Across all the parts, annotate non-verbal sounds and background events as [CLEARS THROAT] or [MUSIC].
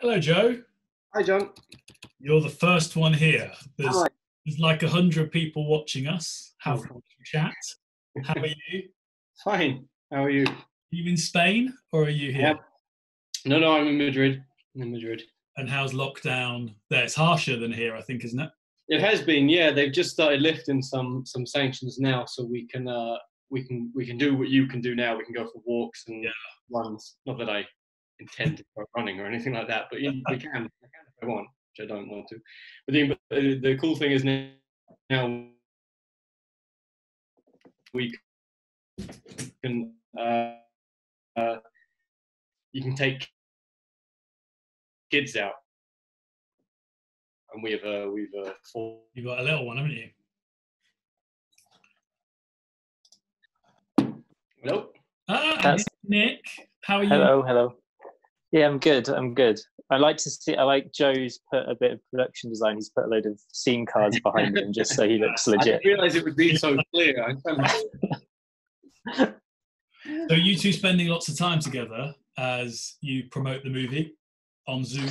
Hello, Joe. Hi, John. You're the first one here. There's, Hi. there's like a hundred people watching us. Have a chat. How are you? [LAUGHS] Fine. How are you? Are you in Spain or are you here? Yep. No, no, I'm in Madrid. I'm in Madrid. And how's lockdown there? It's harsher than here, I think, isn't it? It has been, yeah. They've just started lifting some some sanctions now, so we can uh we can we can do what you can do now. We can go for walks and Yeah. runs. Not that I intend to go running or anything like that, but yeah, [LAUGHS] we can. I can if I want, which I don't want to. But the the, the cool thing is now, now we can uh, uh, you can take kids out, and we have uh, we've uh, four. You've got a little one, haven't you? Hello. Ah, That's- Nick. How are you? Hello, hello. Yeah, I'm good. I'm good. I like to see. I like Joe's put a bit of production design. He's put a load of scene cards behind him just so he [LAUGHS] looks legit. I didn't realise it would be so clear. I [LAUGHS] kind of- So you two spending lots of time together as you promote the movie on Zoom.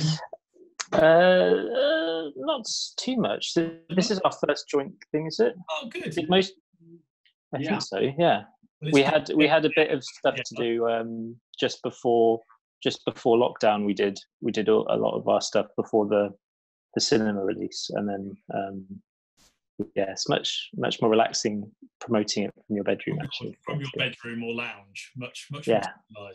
Uh, uh, not too much. This is our first joint thing, is it? Oh, good. Did most? I Yeah. think so. Yeah. Well, We had we had a bit of stuff Yeah. to do um, just before just before lockdown. We did we did a lot of our stuff before the the cinema release, and then um, yeah, it's much much more relaxing promoting it from your bedroom. Actually, from your bedroom or lounge, much much Yeah. more.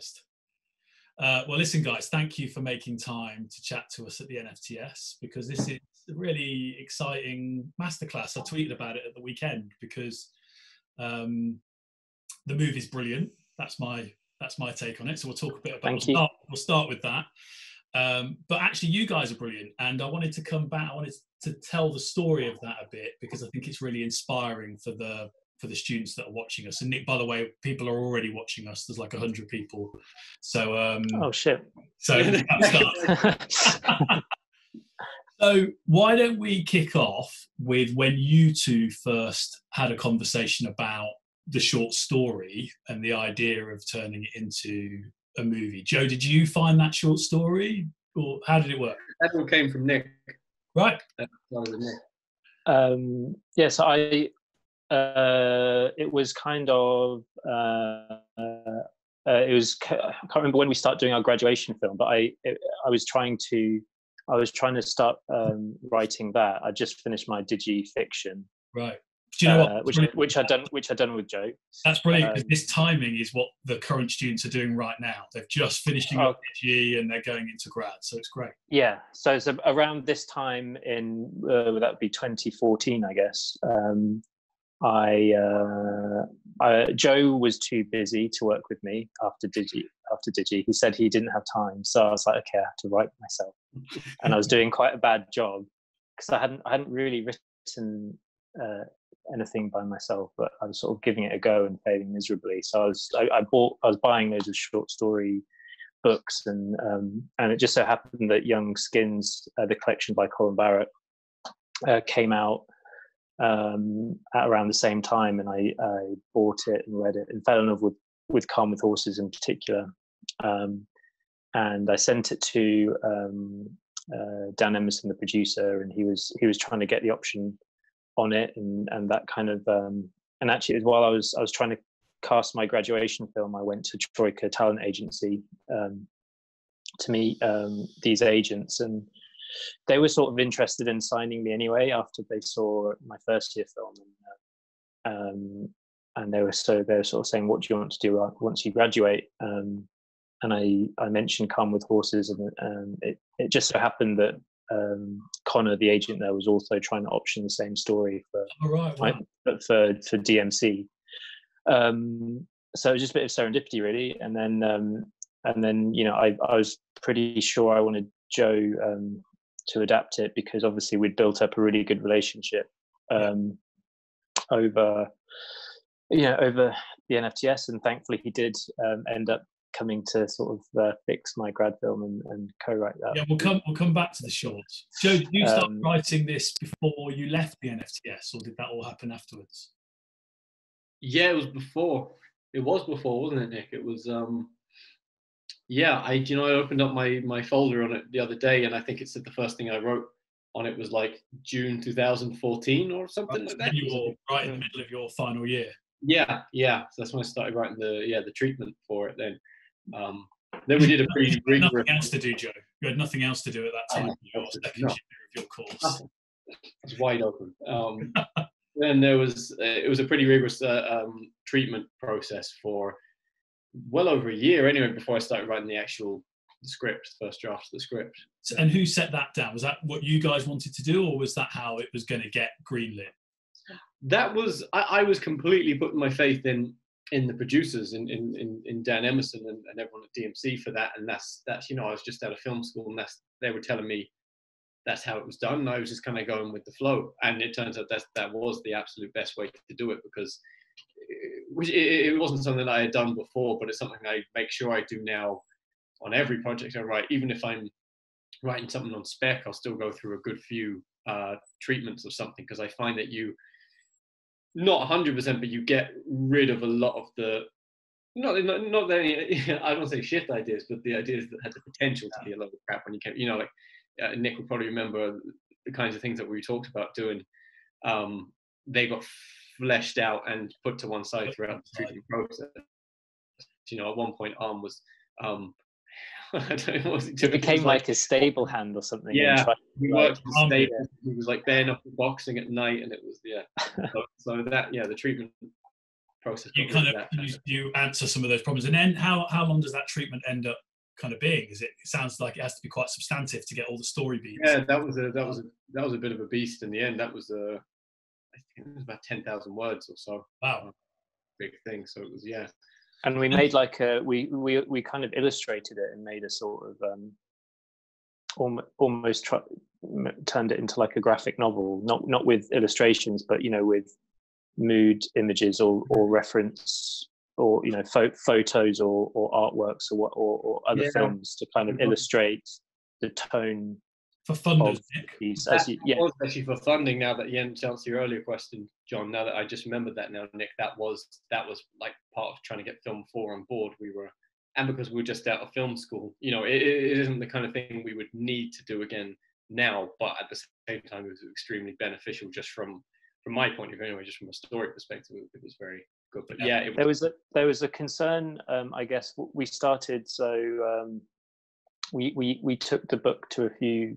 Uh, well, listen, guys, thank you for making time to chat to us at the NFTS because this is a really exciting masterclass. I tweeted about it at the weekend because um, the movie's brilliant. That's my that's my take on it. So we'll talk a bit about. We'll. Start, we'll start with that. Um, but actually, you guys are brilliant, and I wanted to come back. I wanted to tell the story of that a bit because I think it's really inspiring for the for the students that are watching us. And Nick, by the way, people are already watching us. There's like hundred people. So um, Oh shit! so. [LAUGHS] [LAUGHS] So why don't we kick off with when you two first had a conversation about the short story and the idea of turning it into a movie? Joe, did you find that short story, or how did it work? that all came from Nick. Right. That was Nick. um, yes, I. Uh, it was kind of. Uh, uh, it was. I can't remember when we started doing our graduation film, but I. It, I was trying to. I was trying to start um, writing that. I just finished my digi fiction, Right. Do you know uh, what? which which I'd done which I'd done with Joe. That's brilliant because um, this timing is what the current students are doing right now. They've just finishing Oh. up PhD and they're going into grad, so it's great. Yeah, so it's around this time in uh, would be 2014, I guess. Um, I, uh, I Joe was too busy to work with me after Digi. After Digi, he said he didn't have time, so I was like, okay, I have to write myself, and I was doing quite a bad job because I hadn't I hadn't really written uh, anything by myself, but I was sort of giving it a go and failing miserably. So I was I, I bought I was buying loads of short story books and um, and it just so happened that Young Skins, uh, the collection by Colin Barrett, uh, came out um, at around the same time, and I, I bought it and read it and fell in love with with Calm with Horses in particular. Um, and I sent it to um, uh, Dan Emmerson, the producer, and he was he was trying to get the option on it, and and that kind of um, and actually while I was I was trying to cast my graduation film, I went to Troika Talent Agency um, to meet um, these agents, and they were sort of interested in signing me anyway after they saw my first year film, and, uh, um, and they were so they were sort of saying, "What do you want to do once you graduate?" Um, and I I mentioned Calm with Horses, and um, it it just so happened that um, Connor, the agent there, was also trying to option the same story for right. Wow. but for for DMC. Um, so it was just a bit of serendipity, really. And then um, and then you know I I was pretty sure I wanted Joe um, to adapt it because obviously we'd built up a really good relationship um, over you know over the NFTS, and thankfully he did um, end up coming to sort of uh, fix my grad film and, and co-write that. Yeah, we'll come. We'll come back to the shorts. Joe, did you start Um, writing this before you left the NFTS, or did that all happen afterwards? Yeah, it was before. It was before, wasn't it, Nick? It was. um yeah, I you know I opened up my my folder on it the other day, and I think it said the first thing I wrote on it was like June 2014 or something Right, like that. you were right in the middle of your final year. Yeah, yeah. So that's when I started writing the yeah the treatment for it. Then, um, then we did a pretty You had rigorous. nothing else to do, Joe. You had nothing else to do at that time. Your no. year of your course. It's wide open. [LAUGHS] Um, then there was uh, it was a pretty rigorous uh, um, treatment process for well over a year anyway before I started writing the actual script, first draft of the script. So- and who set that down? Was that what you guys wanted to do, or was that how it was going to get greenlit? that was I, I was completely putting my faith in in the producers in in in, Dan Emmerson and, and everyone at DMC for that. And that's that's you know I was just out of film school and that's they were telling me that's how it was done. And I was just kind of going with the flow. And it turns out that that was the absolute best way to do it because it, it, it wasn't something I had done before but it's something I make sure I do now on every project I write. Even if I'm writing something on spec I'll still go through a good few uh, treatments of something because I find that you not 100% but you get rid of a lot of the not not, not any, [LAUGHS] I don't say shit ideas but the ideas that had the potential to be a lot of crap when you came you know like uh, Nick will probably remember the kinds of things that we talked about doing. Um, they got fleshed out and put to one side throughout the treatment process. You know at one point arm was um, [LAUGHS] I don't know what was it, It became like a stable hand or something. Yeah. tried- we worked in Um, state. He was like bare knuckle boxing at night, and it was yeah. so, [LAUGHS] so that yeah, the treatment process. You kind rid of that. you, you answer some of those problems, and then how how long does that treatment end up kind of being? Is it? It sounds like it has to be quite substantive to get all the story beats. yeah, that was a that was a that was a bit of a beast in the end. That was a I think it was about ten thousand words or so. Wow. Big thing. So it was yeah. And we made like a we we we kind of illustrated it and made a sort of um almost almost try, turned it into like a graphic novel not not with illustrations but you know with mood images or or reference or you know pho- photos or or artworks or what or, or other Yeah. films to kind of Mhm. illustrate the tone For funders, of Nick. piece as you, yeah was actually for funding. Now that you to answer your earlier question, John. Now that I just remembered that now, Nick, that was that was like part of trying to get Film Four on board. We were, and because we were just out of film school, you know, it, it isn't the kind of thing we would need to do again now. But at the same time, it was extremely beneficial just from from my point of view, anyway, just from a story perspective, it, it was very good. But Yeah. yeah, it there was, was a there was a concern um, i guess we started so um, we, we we took the book to a few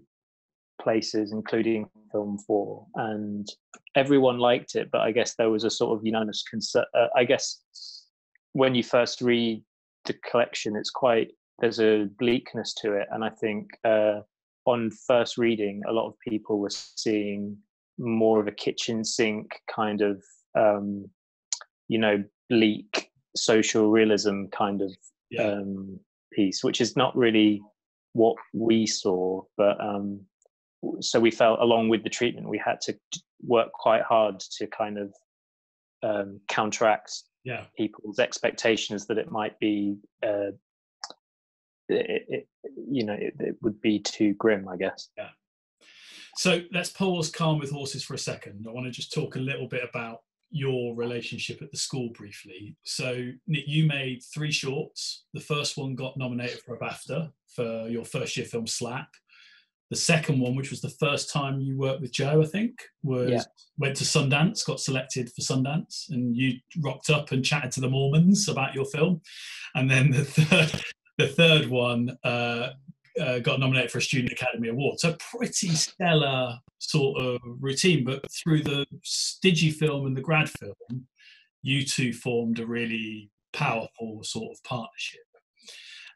places including film 4 and everyone liked it but i guess there was a sort of unanimous concern uh, i guess when you first read the collection it's quite there's a bleakness to it and i think uh, on first reading a lot of people were seeing more of a kitchen sink kind of um, you know bleak social realism kind of Yeah. um, piece, which is not really what we saw. But um, so we felt, along with the treatment, we had to work quite hard to kind of um, counteract Yeah. people's expectations that it might be, uh, it, it, you know, it, it would be too grim, I guess. yeah So let's pause calm with horses for a second. I want to just talk a little bit about your relationship at the school briefly. So Nick, you made three shorts. The first one got nominated for a BAFTA for your first year film Slap. The second one, which was the first time you worked with Joe, I think, was Yeah. went to Sundance, got selected for Sundance, and you rocked up and chatted to the Mormons about your film. And then the [LAUGHS] third, the third one uh, uh, got nominated for a Student Academy Award. So pretty stellar sort of routine. But through the Digi film and the grad film, you two formed a really powerful sort of partnership.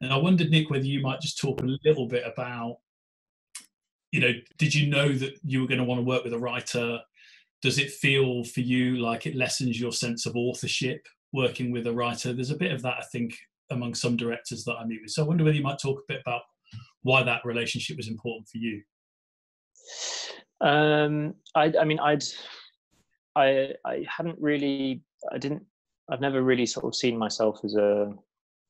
And I wondered, Nick, whether you might just talk a little bit about, you know, did you know that you were going to want to work with a writer? Does it feel for you like it lessens your sense of authorship working with a writer? There's a bit of that, I think, among some directors that I meet with. So I wonder whether you might talk a bit about why that relationship was important for you. Um, I, I mean, I'd, I, I hadn't really, I didn't, I've never really sort of seen myself as a,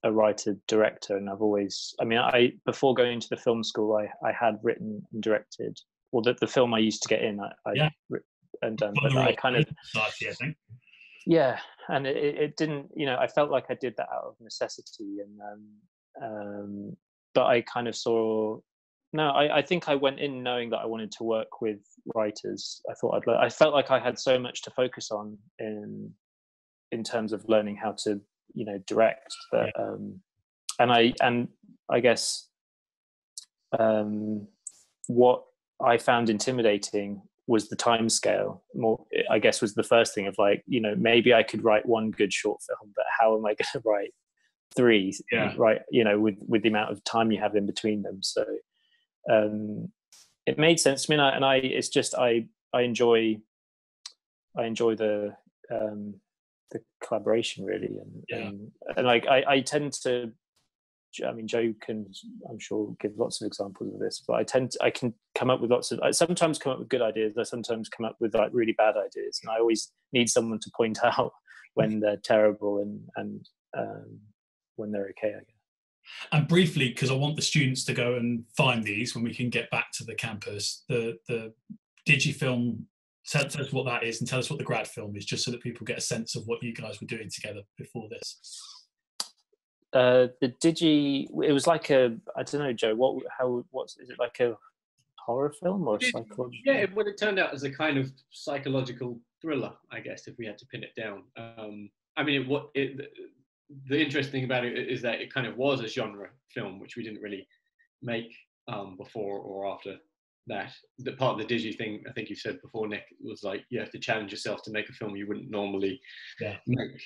a writer director, and I've always, I mean, I before going to the film school, I, I had written and directed, well, the, the film I used to get in, I, I Yeah. and done, From but I kind of, Society, I think. yeah, and it, it it didn't, you know, I felt like I did that out of necessity, and um, um, but I kind of saw. No, I, I think I went in knowing that I wanted to work with writers. I thought I'd. I felt like I had so much to focus on in in terms of learning how to you know direct that um and i and i guess um what i found intimidating was the time scale more i guess was the first thing of like you know maybe i could write one good short film but how am i [LAUGHS] going to write three yeah. right you know with with the amount of time you have in between them? So um it made sense to me and I, and I it's just i i enjoy i enjoy the um the collaboration really and Yeah. and, and like I, I tend to I mean Joe can I'm sure give lots of examples of this but I tend to, I can come up with lots of I sometimes come up with good ideas I sometimes come up with like really bad ideas and I always need someone to point [LAUGHS] out when they're terrible and and um, when they're okay I guess And briefly, because I want the students to go and find these when we can get back to the campus, the the Digifilm. Tell, tell us what that is, and tell us what the grad film is, just so that people get a sense of what you guys were doing together before this. uh, the digi it was like a I don't know Joe what how what's is it like a horror film or It- psychological Yeah, it, well, it turned out as a kind of psychological thriller, I guess, if we had to pin it down. Um, I mean, it, what it, the interesting thing about it is that it kind of was a genre film, which we didn't really make um, before or after that. The part of the digi thing, I think you said before, Nick, was like you have to challenge yourself to make a film you wouldn't normally Yeah. make.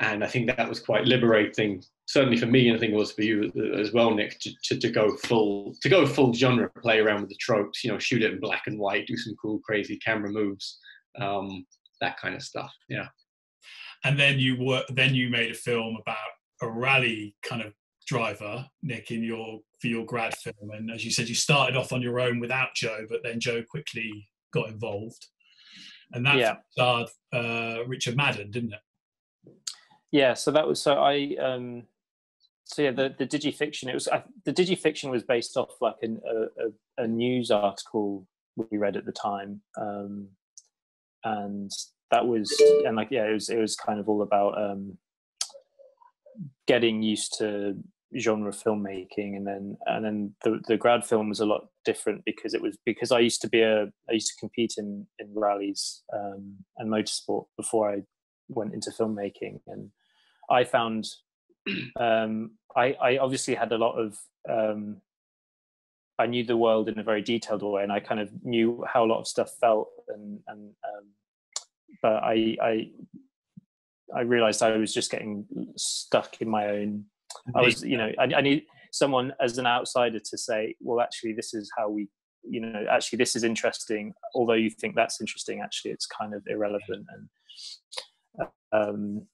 And I think that was quite liberating, certainly for me, and I think it was for you as well, Nick, to, to, to go full to go full genre, play around with the tropes, you know, shoot it in black and white, do some cool, crazy camera moves, um, that kind of stuff. Yeah. and then you were then you made a film about a rally kind of driver nick in your for your grad film. And as you said you started off on your own without joe but then joe quickly got involved. And that Yeah. starred uh, richard madden didn't it? Yeah so that was so i um so yeah the the digifiction it was I, the digifiction was based off like an, a, a, a news article we read at the time. Um and that was and like yeah it was it was kind of all about um getting used to genre filmmaking and then and then the, the grad film was a lot different because it was because i used to be a i used to compete in in rallies um and motorsport before i went into filmmaking. And i found [CLEARS THROAT] um i i obviously had a lot of um i knew the world in a very detailed way and i kind of knew how a lot of stuff felt and and um but i i i realized i was just getting stuck in my own I was, you know, I, I need someone as an outsider to say, well, actually, this is how we, you know, actually, this is interesting. Although you think that's interesting, actually, it's kind of irrelevant. And um,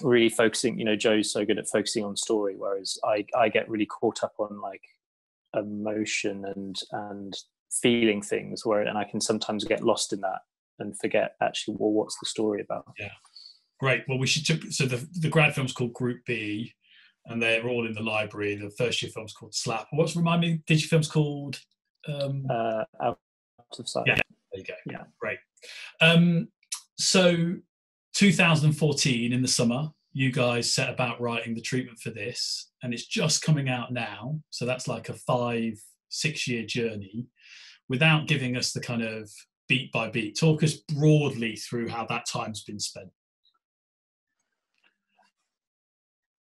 really focusing, you know, Joe's so good at focusing on story, whereas I, I get really caught up on like emotion and and feeling things, where and I can sometimes get lost in that and forget actually, well, what's the story about? Yeah. Great well we should took so the, the grad film's called group b and they're all in the library the first year film's called slap what's remind me digifilm's called um Uh, out of sight. Yeah. There you go. Yeah. Great. Um, so 2014 in the summer, you guys set about writing the treatment for this, and it's just coming out now. So that's like a five, six year journey. Without giving us the kind of beat by beat, talk us broadly through how that time's been spent.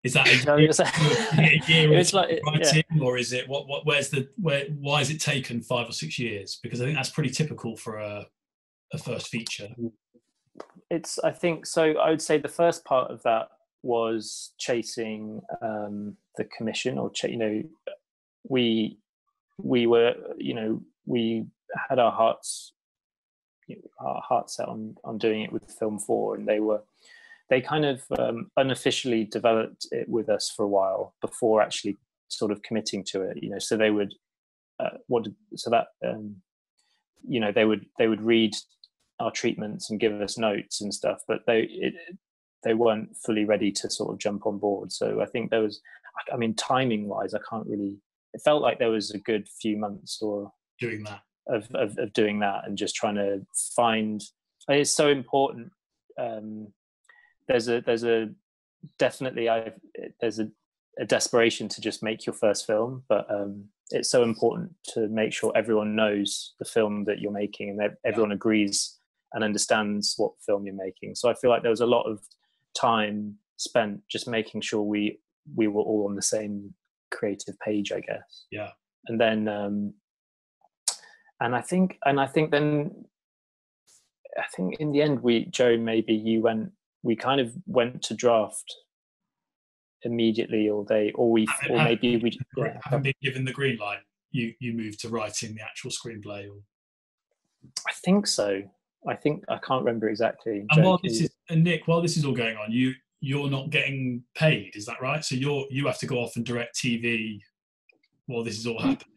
Is that a year, a year [LAUGHS] it's like yeah. or is it what? What? Where's the? Where? Why has it taken five or six years? Because I think that's pretty typical for a a first feature. it's i think so i would say the first part of that was chasing um the commission or ch- you know we we were you know we had our hearts you know, our heart set on on doing it with film 4 and they were they kind of um, unofficially developed it with us for a while before actually sort of committing to it you know so they would uh, what did, so that um you know they would they would read our treatments and give us notes and stuff, but they it, they weren't fully ready to sort of jump on board. So I think there was, I mean, timing wise, I can't really. It felt like there was a good few months or Doing that, of of, of doing that and just trying to find. It's so important. Um, there's a there's a definitely I there's a a desperation to just make your first film, but um, it's so important to make sure everyone knows the film that you're making and that everyone agrees and understands what film you're making. So I feel like there was a lot of time spent just making sure we we were all on the same creative page, I guess. Yeah. And then um, and I think and I think then I think in the end we Joe maybe you went we kind of went to draft immediately or they or we or maybe we yeah. haven't been given the green light. You you moved to writing the actual screenplay or? I think so. I think I can't remember exactly and while this is and Nick while this is all going on you you're not getting paid is that right? So you're you have to go off and direct TV while this is all happening.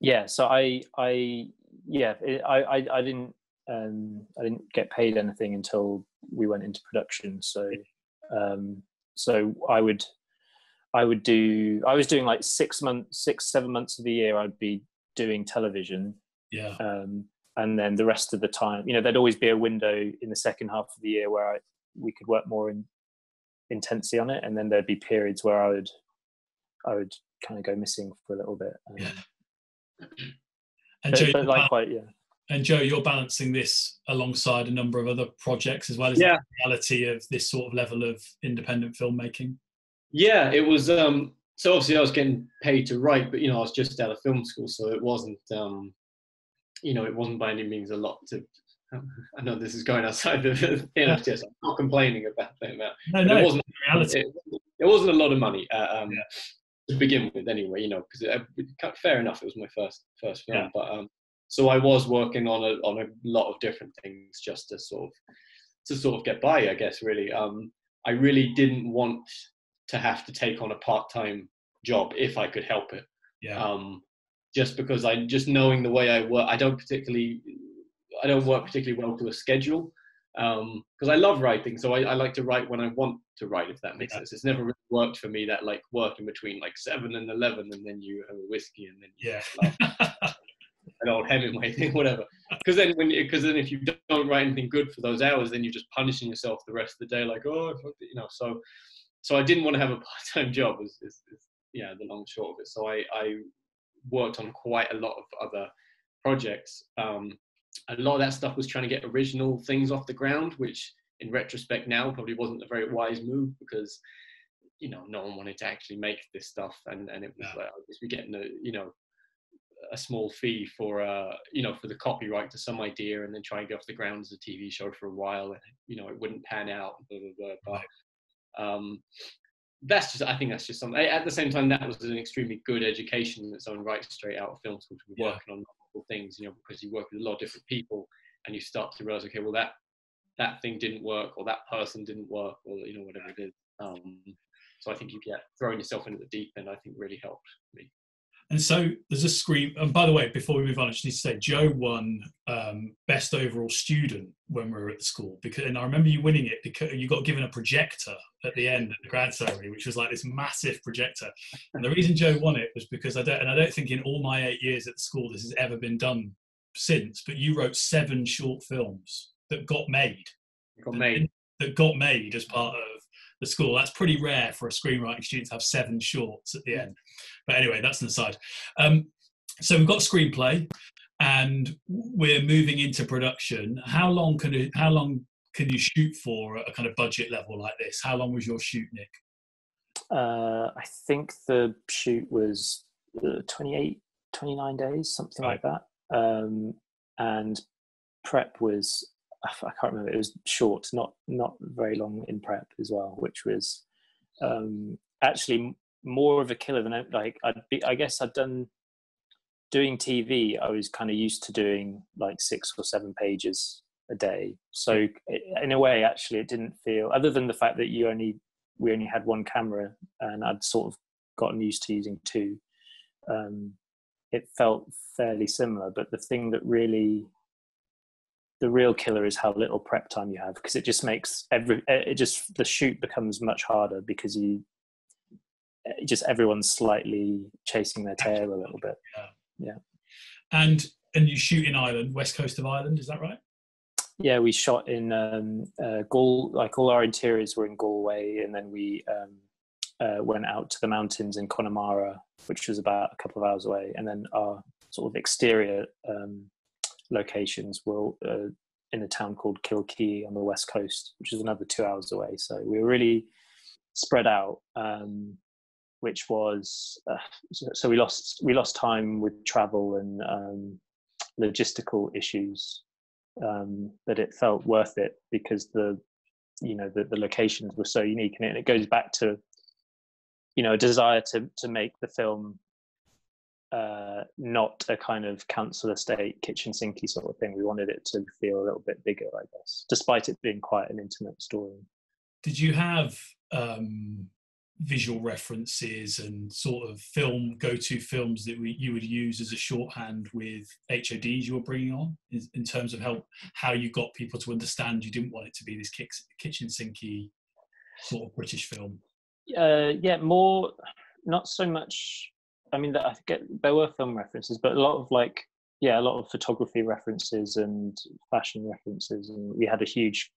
Yeah so I I yeah I I, I didn't um I didn't get paid anything until we went into production so um so I would I would do I was doing like six months six seven months of the year I'd be doing television. Yeah. Um, and then the rest of the time you know there'd always be a window in the second half of the year where I, we could work more in intensely on it and then there'd be periods where I would I would kind of go missing for a little bit um, yeah. [CLEARS THROAT] And but, Joe, but likewise yeah and Joe, you're balancing this alongside a number of other projects as well as yeah. the reality of this sort of level of independent filmmaking. Yeah, it was. Um, so obviously, I was getting paid to write, but you know, I was just out of film school, so it wasn't. Um, you know, it wasn't by any means a lot to. [LAUGHS] I know this is going outside the. Yeah. I'm not complaining about that. No, no, it wasn't reality. It, it, wasn't a lot of money uh, um, yeah. to begin with, anyway. You know, because fair enough, it was my first first film, yeah. but um, so I was working on a on a lot of different things just to sort of to sort of get by, I guess. Really, um, I really didn't want to have to take on a part time job if I could help it. Yeah. Um, just because I just knowing the way I work, I don't particularly I don't work particularly well to a schedule because um, I love writing. So I, I, like to write when I want to write, if that makes yeah. sense. It's never really worked for me that like working between like seven and eleven, and then you have a whiskey, and then yeah. [LAUGHS] an old Hemingway thing, [LAUGHS] whatever. Because then, when because then if you don't write anything good for those hours, then you're just punishing yourself the rest of the day. Like, oh, you know. So, so I didn't want to have a [LAUGHS] part-time job. Is, is, is yeah, the long short of it. So I, I worked on quite a lot of other projects. Um, a lot of that stuff was trying to get original things off the ground, which in retrospect now probably wasn't a very wise move because you know no one wanted to actually make this stuff and and it was yeah. like I was getting a you know a small fee for uh you know for the copyright to some idea and then try and get off the ground as a TV show for a while and you know it wouldn't pan out blah, blah, blah, but um that's just I think that's just something at the same time that was an extremely good education in its own right straight out of film school to be yeah. working on multiple things you know because you work with a lot of different people and you start to realize okay well that that thing didn't work or that person didn't work or you know whatever it is. Um so I think you get throwing yourself into the deep end I think really helped me and so there's a screen. And by the way, before we move on, I just need to say Joe won um, best overall student when we were at the school because, and I remember you winning it because you got given a projector at the end of the grad ceremony, which was like this massive projector. And the reason Joe won it was because I don't, and I don't think in all my eight years at the school this has ever been done since. But you wrote seven short films that got made. Got made. That got made as part of the school. That's pretty rare for a screenwriting student to have seven shorts at the end. But anyway, that's an aside. Um, so we've got screenplay, and we're moving into production. How long can it, how long can you shoot for at a kind of budget level like this? How long was your shoot, Nick? Uh, I think the shoot was uh, 28, 29 days, something right. like that. Um, and prep was I can't remember. It was short, not not very long in prep as well, which was um, actually more of a killer than like I'd be. I guess I'd done doing TV. I was kind of used to doing like six or seven pages a day. So in a way, actually, it didn't feel. Other than the fact that you only we only had one camera, and I'd sort of gotten used to using two. Um, it felt fairly similar, but the thing that really the real killer is how little prep time you have because it just makes every it just the shoot becomes much harder because you just everyone's slightly chasing their tail a little bit. Yeah, yeah. and and you shoot in ireland west coast of ireland is that right? Yeah we shot in um uh Gal- like all our interiors were in galway and then we um uh, went out to the mountains in Connemara, which was about a couple of hours away, and then our sort of exterior um, locations were uh, in a town called Kilkee on the west coast, which is another two hours away. So we were really spread out, um, which was uh, so we lost we lost time with travel and um, logistical issues, um, but it felt worth it because the you know the, the locations were so unique, and it, it goes back to you know a desire to to make the film uh, not a kind of council estate kitchen sinky sort of thing. We wanted it to feel a little bit bigger, I guess, despite it being quite an intimate story. Did you have um, visual references and sort of film go-to films that we, you would use as a shorthand with HODs you were bringing on in, in terms of how how you got people to understand you didn't want it to be this kitchen sinky sort of British film? Uh, yeah, more not so much I mean, I think there were film references, but a lot of like, yeah, a lot of photography references and fashion references, and we had a huge,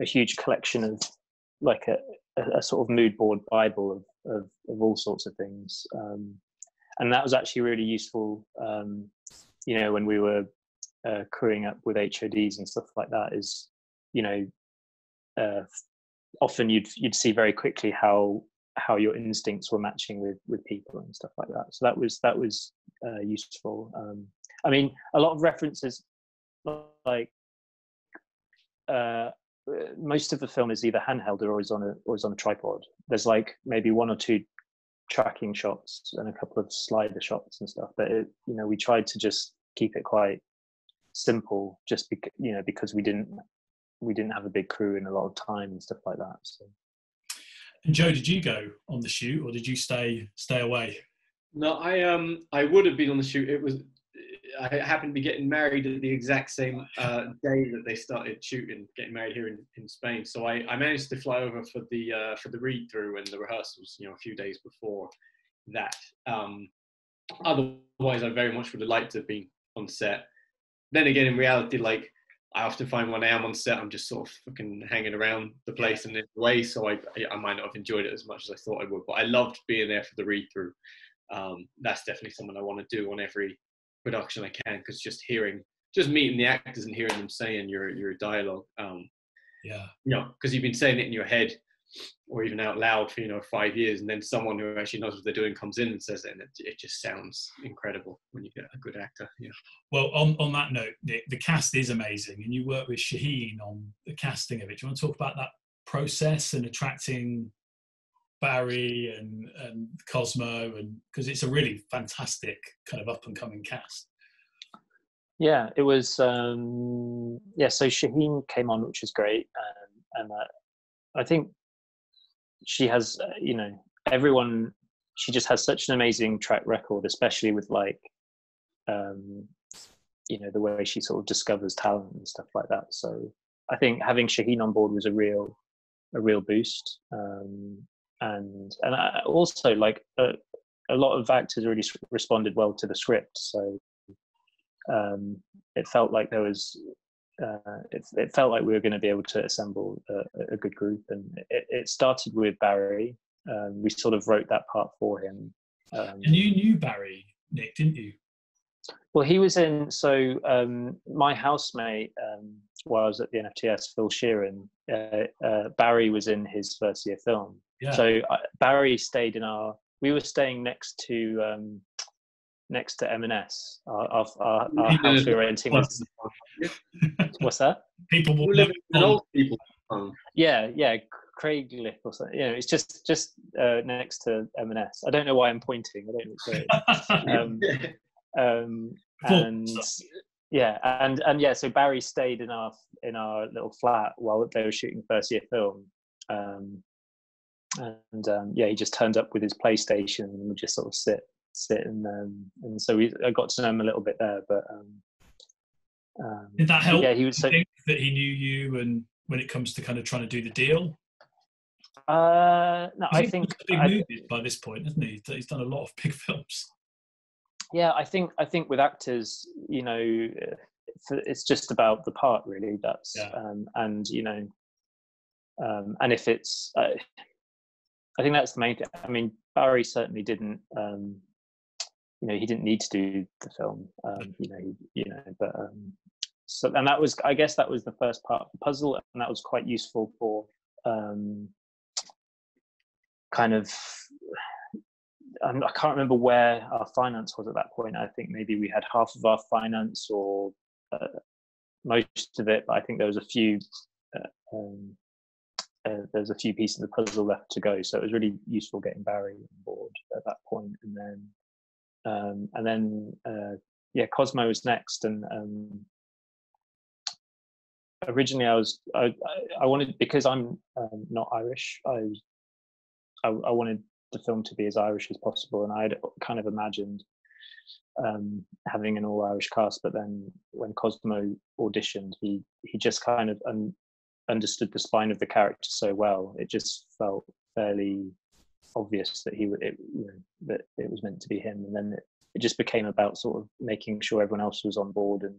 a huge collection of like a, a, a sort of mood board bible of, of, of all sorts of things, um, and that was actually really useful. Um, you know, when we were uh, crewing up with HODs and stuff like that, is you know, uh, often you'd you'd see very quickly how how your instincts were matching with with people and stuff like that. So that was that was uh, useful. Um, I mean, a lot of references, like uh, most of the film is either handheld or is on a or is on a tripod. There's like maybe one or two tracking shots and a couple of slider shots and stuff. But it, you know, we tried to just keep it quite simple, just because you know because we didn't we didn't have a big crew and a lot of time and stuff like that. So. And Joe, did you go on the shoot or did you stay stay away? No, I um I would have been on the shoot. It was I happened to be getting married at the exact same uh, day that they started shooting, getting married here in, in Spain. So I, I managed to fly over for the uh, for the read through and the rehearsals, you know, a few days before that. Um, otherwise, I very much would have liked to have been on set. Then again, in reality, like I often find when I am on set, I'm just sort of fucking hanging around the place and in the way, so I, I might not have enjoyed it as much as I thought I would. But I loved being there for the read through. Um, that's definitely something I want to do on every production I can because just hearing, just meeting the actors and hearing them saying your your dialogue, um, yeah, you know, because you've been saying it in your head or even out loud for you know five years and then someone who actually knows what they're doing comes in and says it and it, it just sounds incredible when you get a good actor yeah. Well on, on that note Nick, the cast is amazing and you work with shaheen on the casting of it. Do you want to talk about that process and attracting barry and and cosmo and because it's a really fantastic kind of up and coming cast? Yeah it was um yeah so shaheen came on which was great and and uh, I think she has uh, you know everyone she just has such an amazing track record especially with like um you know the way she sort of discovers talent and stuff like that. So i think having shaheen on board was a real a real boost. Um and and I also like a, a lot of actors really responded well to the script. So um it felt like there was uh, it, it, felt like we were going to be able to assemble a, a good group. And it, it, started with Barry. Um, we sort of wrote that part for him. Um, and you knew Barry, Nick, didn't you? Well, he was in. So um, my housemate, um, while I was at the NFTS, Phil Sheeran, uh, uh, Barry was in his first year film. Yeah. So uh, Barry stayed in our. We were staying next to um, next to M&S. Our, our, our, our house we were renting was. [LAUGHS] What's that? People will live in old people. Yeah, yeah, Craigslist or something. You know, it's just just uh, next to M&S. I don't know why I'm pointing. I don't know. [LAUGHS] um, um, and yeah, and and yeah, so Barry stayed in our in our little flat while they were shooting first year film. Um, and um, yeah, he just turned up with his PlayStation and would just sort of sit sit and um, and so we I got to know him a little bit there. But um, um, did that help? Yeah, he would say that he knew you, and when it comes to kind of trying to do the deal. Uh, no, I think big I, movies by this point, isn't he? He's done a lot of big [LAUGHS] films. Yeah, I think I think with actors, you know, it's just about the part really. That's yeah. um, and you know, um, and if it's uh, I think that's the main thing. I mean, Barry certainly didn't. Um, you know, he didn't need to do the film. Um, you know, you know, but um, so and that was, I guess, that was the first part of the puzzle, and that was quite useful for um, kind of. I can't remember where our finance was at that point. I think maybe we had half of our finance or uh, most of it, but I think there was a few. Uh, um, uh, there's a few pieces of the puzzle left to go. So it was really useful getting Barry on board at that point, and then um, and then uh, yeah, Cosmo was next, and um, originally I was I, I wanted because I'm um, not Irish. I, I, I wanted the film to be as Irish as possible, and I'd kind of imagined um, having an all Irish cast. But then when Cosmo auditioned, he he just kind of un, understood the spine of the character so well. It just felt fairly obvious that he would, it, you know, that it was meant to be him. And then it, it just became about sort of making sure everyone else was on board and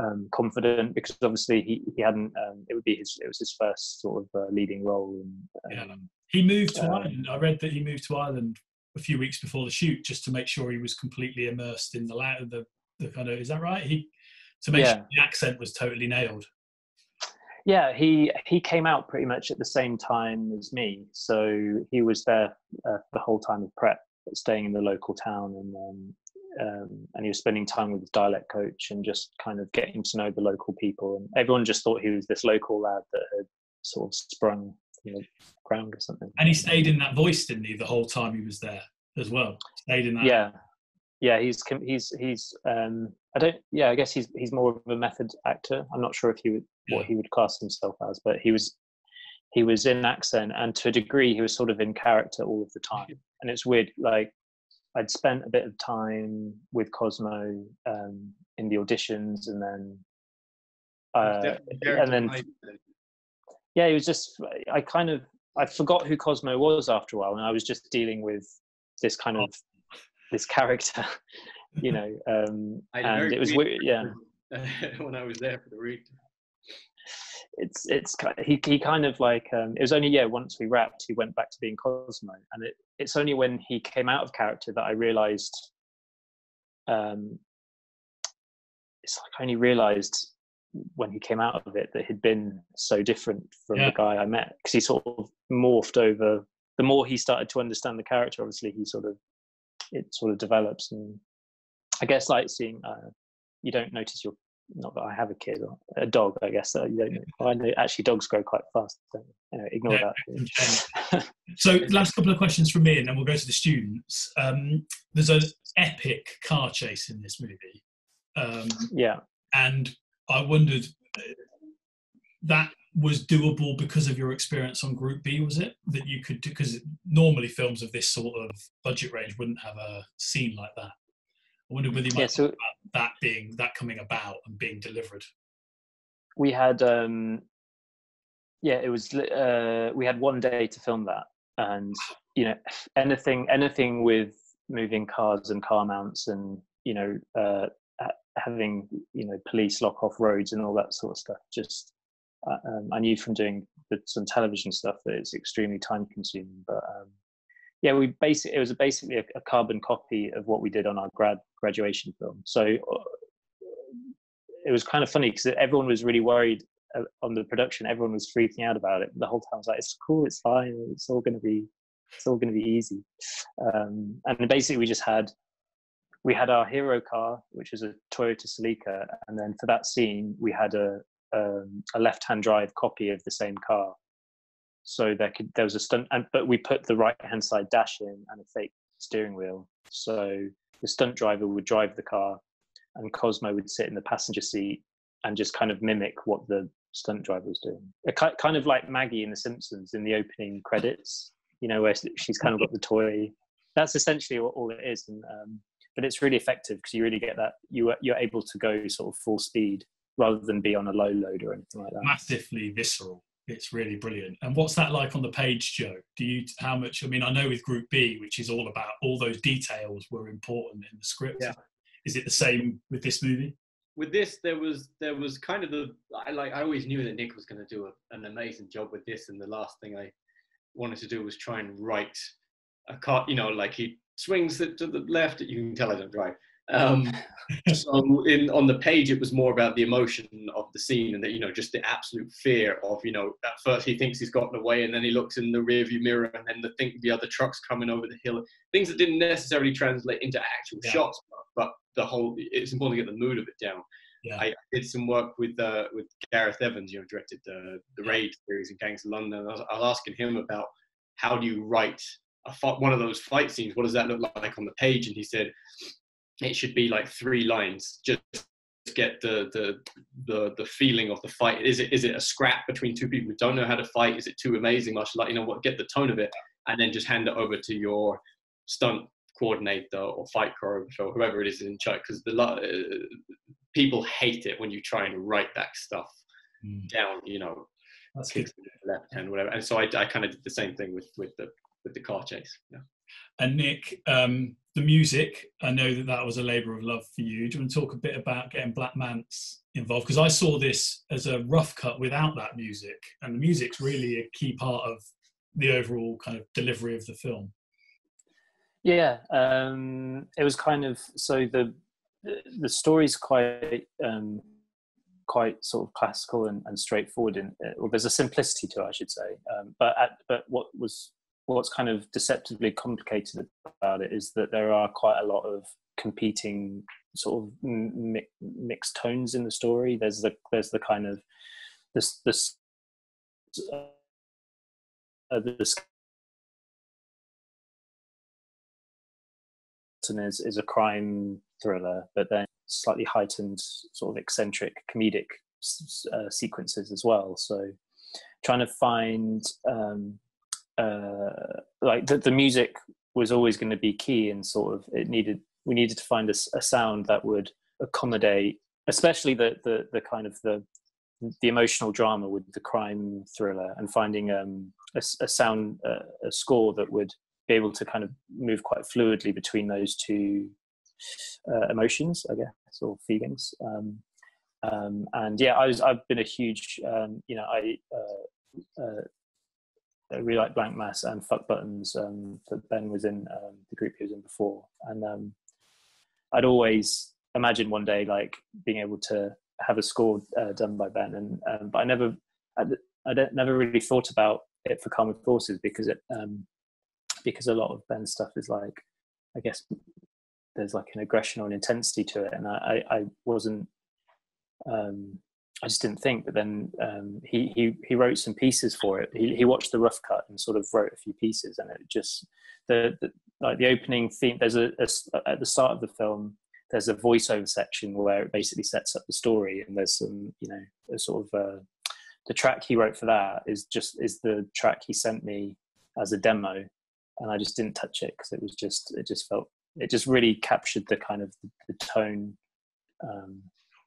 um, confident because obviously he, he hadn't, um, it would be his, it was his first sort of uh, leading role. And, um, yeah. He moved to um, Ireland. I read that he moved to Ireland a few weeks before the shoot just to make sure he was completely immersed in the, the, the kind of, is that right? He, to make yeah. sure the accent was totally nailed yeah he he came out pretty much at the same time as me. So he was there uh, the whole time of prep staying in the local town and um, um, and he was spending time with his dialect coach and just kind of getting to know the local people. And everyone just thought he was this local lad that had sort of sprung you know ground or something. And he stayed in that voice didn't he the whole time he was there as well? Stayed in that yeah. Yeah he's he's he's um i don't yeah i guess he's he's more of a method actor. I'm not sure if he would what he would cast himself as, but he was he was in accent and to a degree he was sort of in character all of the time. [LAUGHS] And it's weird, like I'd spent a bit of time with Cosmo um, in the auditions and then uh, and then yeah, he was just I kind of I forgot who Cosmo was after a while, and I was just dealing with this kind of [LAUGHS] this character, [LAUGHS] you know. Um, and it was weird, yeah. when I was there for the read it's it's he he kind of like um, it was only yeah once we wrapped he went back to being Cosmo. And it it's only when he came out of character that I realized um it's like I only realized when he came out of it that he'd been so different from yeah. the guy I met. Because he sort of morphed over the more he started to understand the character obviously he sort of it sort of develops. And I guess like seeing uh, you don't notice your not that I have a kid or a dog, I guess. Uh, you don't, I know actually dogs grow quite fast. So, ignore that. [LAUGHS] [LAUGHS] so, last couple of questions from me, and then we'll go to the students. Um, there's an epic car chase in this movie. Um, yeah, and I wondered uh, that was doable because of your experience on Group B. Was it that you could do? Because normally films of this sort of budget range wouldn't have a scene like that. I wonder whether you might yeah, so, that being that coming about and being delivered. We had um yeah, it was uh we had one day to film that and [SIGHS] you know anything anything with moving cars and car mounts and you know uh having you know police lock off roads and all that sort of stuff just uh, um, I knew from doing the, some television stuff that it's extremely time consuming but um, yeah, we basically it was basically a, a, carbon copy of what we did on our grad graduation film. So uh, it was kind of funny because everyone was really worried uh, on the production. Everyone was freaking out about it the whole time. I was like, "It's cool, it's fine, it's all going to be, it's all going to be easy." Um, and basically, we just had we had our hero car, which was a Toyota Celica, and then for that scene, we had a um, a left-hand drive copy of the same car so there could there was a stunt and but we put the right hand side dash in and a fake steering wheel. So the stunt driver would drive the car and cosmo would sit in the passenger seat and just kind of mimic what the stunt driver was doing. Kind of like maggie in the simpsons in the opening credits you know where she's kind of got the toy. That's essentially all it is and um, but it's really effective because you really get that you you're able to go sort of full speed rather than be on a low load or anything like that. Massively visceral it's really brilliant. And what's that like on the page, Joe? Do you how much? I mean, I know with Group B, which is all about all those details were important in the script. Yeah. Is it the same with this movie? With this, there was there was kind of the I like I always knew that Nick was going to do a, an amazing job with this, and the last thing I wanted to do was try and write a car, you know, like he swings it to the left. You can tell I don't drive. Um, [LAUGHS] so in on the page, it was more about the emotion of the scene and that you know just the absolute fear of you know at first he thinks he's gotten away and then he looks in the rearview mirror and then the think the other trucks coming over the hill. Things that didn't necessarily translate into actual yeah. shots, but, but the whole it's important to get the mood of it down. Yeah. I did some work with uh, with Gareth Evans, you know, directed the the Raid series in Gangs of London. I was, I was asking him about how do you write a fight, one of those fight scenes? What does that look like on the page? And he said it should be like three lines, just get the the the the feeling of the fight. Is it is it a scrap between two people who don't know how to fight? Is it too amazing martial art? You know what? Get the tone of it, and then just hand it over to your stunt coordinator or fight choreographer or whoever it is in charge. Because the uh, people hate it when you try and write that stuff mm. down. You know, that's left hand, whatever. And so I, I kind of did the same thing with with the with the car chase. Yeah. And Nick, um, the music, I know that that was a labour of love for you. Do you want to talk a bit about getting Blanck Mass involved? Because I saw this as a rough cut without that music, and the music's really a key part of the overall kind of delivery of the film. Yeah, um, it was kind of so the the story's quite um, quite sort of classical and, and straightforward. In well, there's a simplicity to it, I should say. Um, but at, but what was what's kind of deceptively complicated about it is that there are quite a lot of competing sort of mi- mixed tones in the story. There's the there's the kind of this this uh, is is a crime thriller, but then slightly heightened sort of eccentric comedic uh, sequences as well. So trying to find um, uh, like the, the music was always going to be key and sort of it needed we needed to find a, a sound that would accommodate especially the, the the kind of the the emotional drama with the crime thriller and finding um, a, a, sound uh, a score that would be able to kind of move quite fluidly between those two uh, emotions i guess or feelings. Um, um, and yeah i was i've been a huge um, you know i uh, uh Really like Blanck Mass and Fuck Buttons um, that Ben was in um, the group he was in before, and um, I'd always imagined one day like being able to have a score uh, done by Ben, and um, but I never, I, I never really thought about it for Calm Forces because it um, because a lot of Ben's stuff is like, I guess there's like an aggression or an intensity to it, and I I, I wasn't um, I just didn't think. But then um, he he he wrote some pieces for it. He he watched the rough cut and sort of wrote a few pieces, and it just the, the like the opening theme. There's a, a, at the start of the film. There's a voiceover section where it basically sets up the story, and there's some you know a sort of uh, the track he wrote for that is just is the track he sent me as a demo, and I just didn't touch it because it was just it just felt it just really captured the kind of the, the tone um,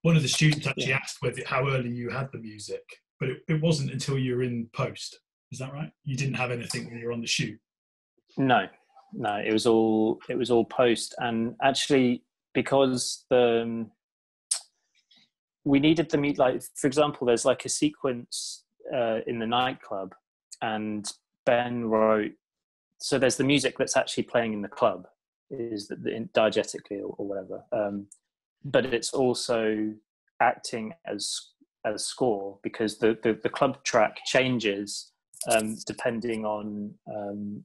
one of the students actually yeah. asked whether how early you had the music, but it, it wasn't until you were in post. Is that right? You didn't have anything when you were on the shoot. No, no, it was all it was all post, and actually because the um, we needed the meet like for example, there's like a sequence uh, in the nightclub, and Ben wrote. So there's the music that's actually playing in the club, is that diegetically or, or whatever. Um, but it's also acting as as score because the the, the club track changes um, depending on um,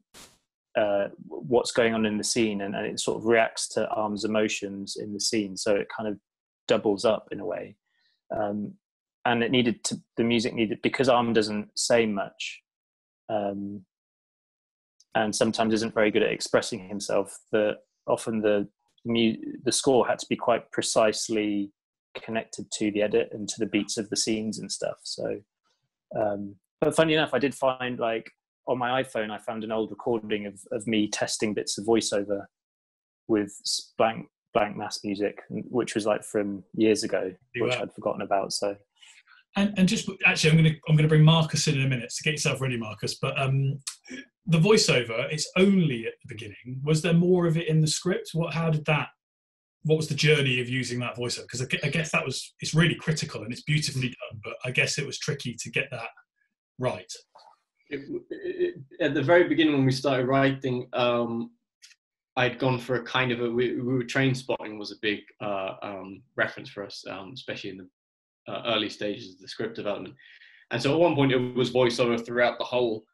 uh, what's going on in the scene and, and, it sort of reacts to arm's emotions in the scene so it kind of doubles up in a way. Um, and it needed to the music needed because arm doesn't say much um, and sometimes isn't very good at expressing himself that often the the score had to be quite precisely connected to the edit and to the beats of the scenes and stuff. So, um, but funny enough, I did find like on my iPhone, I found an old recording of, of me testing bits of voiceover with blank Blanck Mass music, which was like from years ago, which I'd forgotten about. So and, and just actually, I'm going to I'm going to bring Marcus in in a minute. So get yourself ready, Marcus. But um, the voiceover, it's only at the beginning. Was there more of it in the script? What? How did that? What was the journey of using that voiceover? Because I, guess that was it's really critical and it's beautifully done. But I guess it was tricky to get that right. it, it, at the very beginning when we started writing, um, I'd gone for a kind of a we, we were Trainspotting was a big uh, um, reference for us, um, especially in the uh, early stages of the script development. And so at one point it was voiceover throughout the whole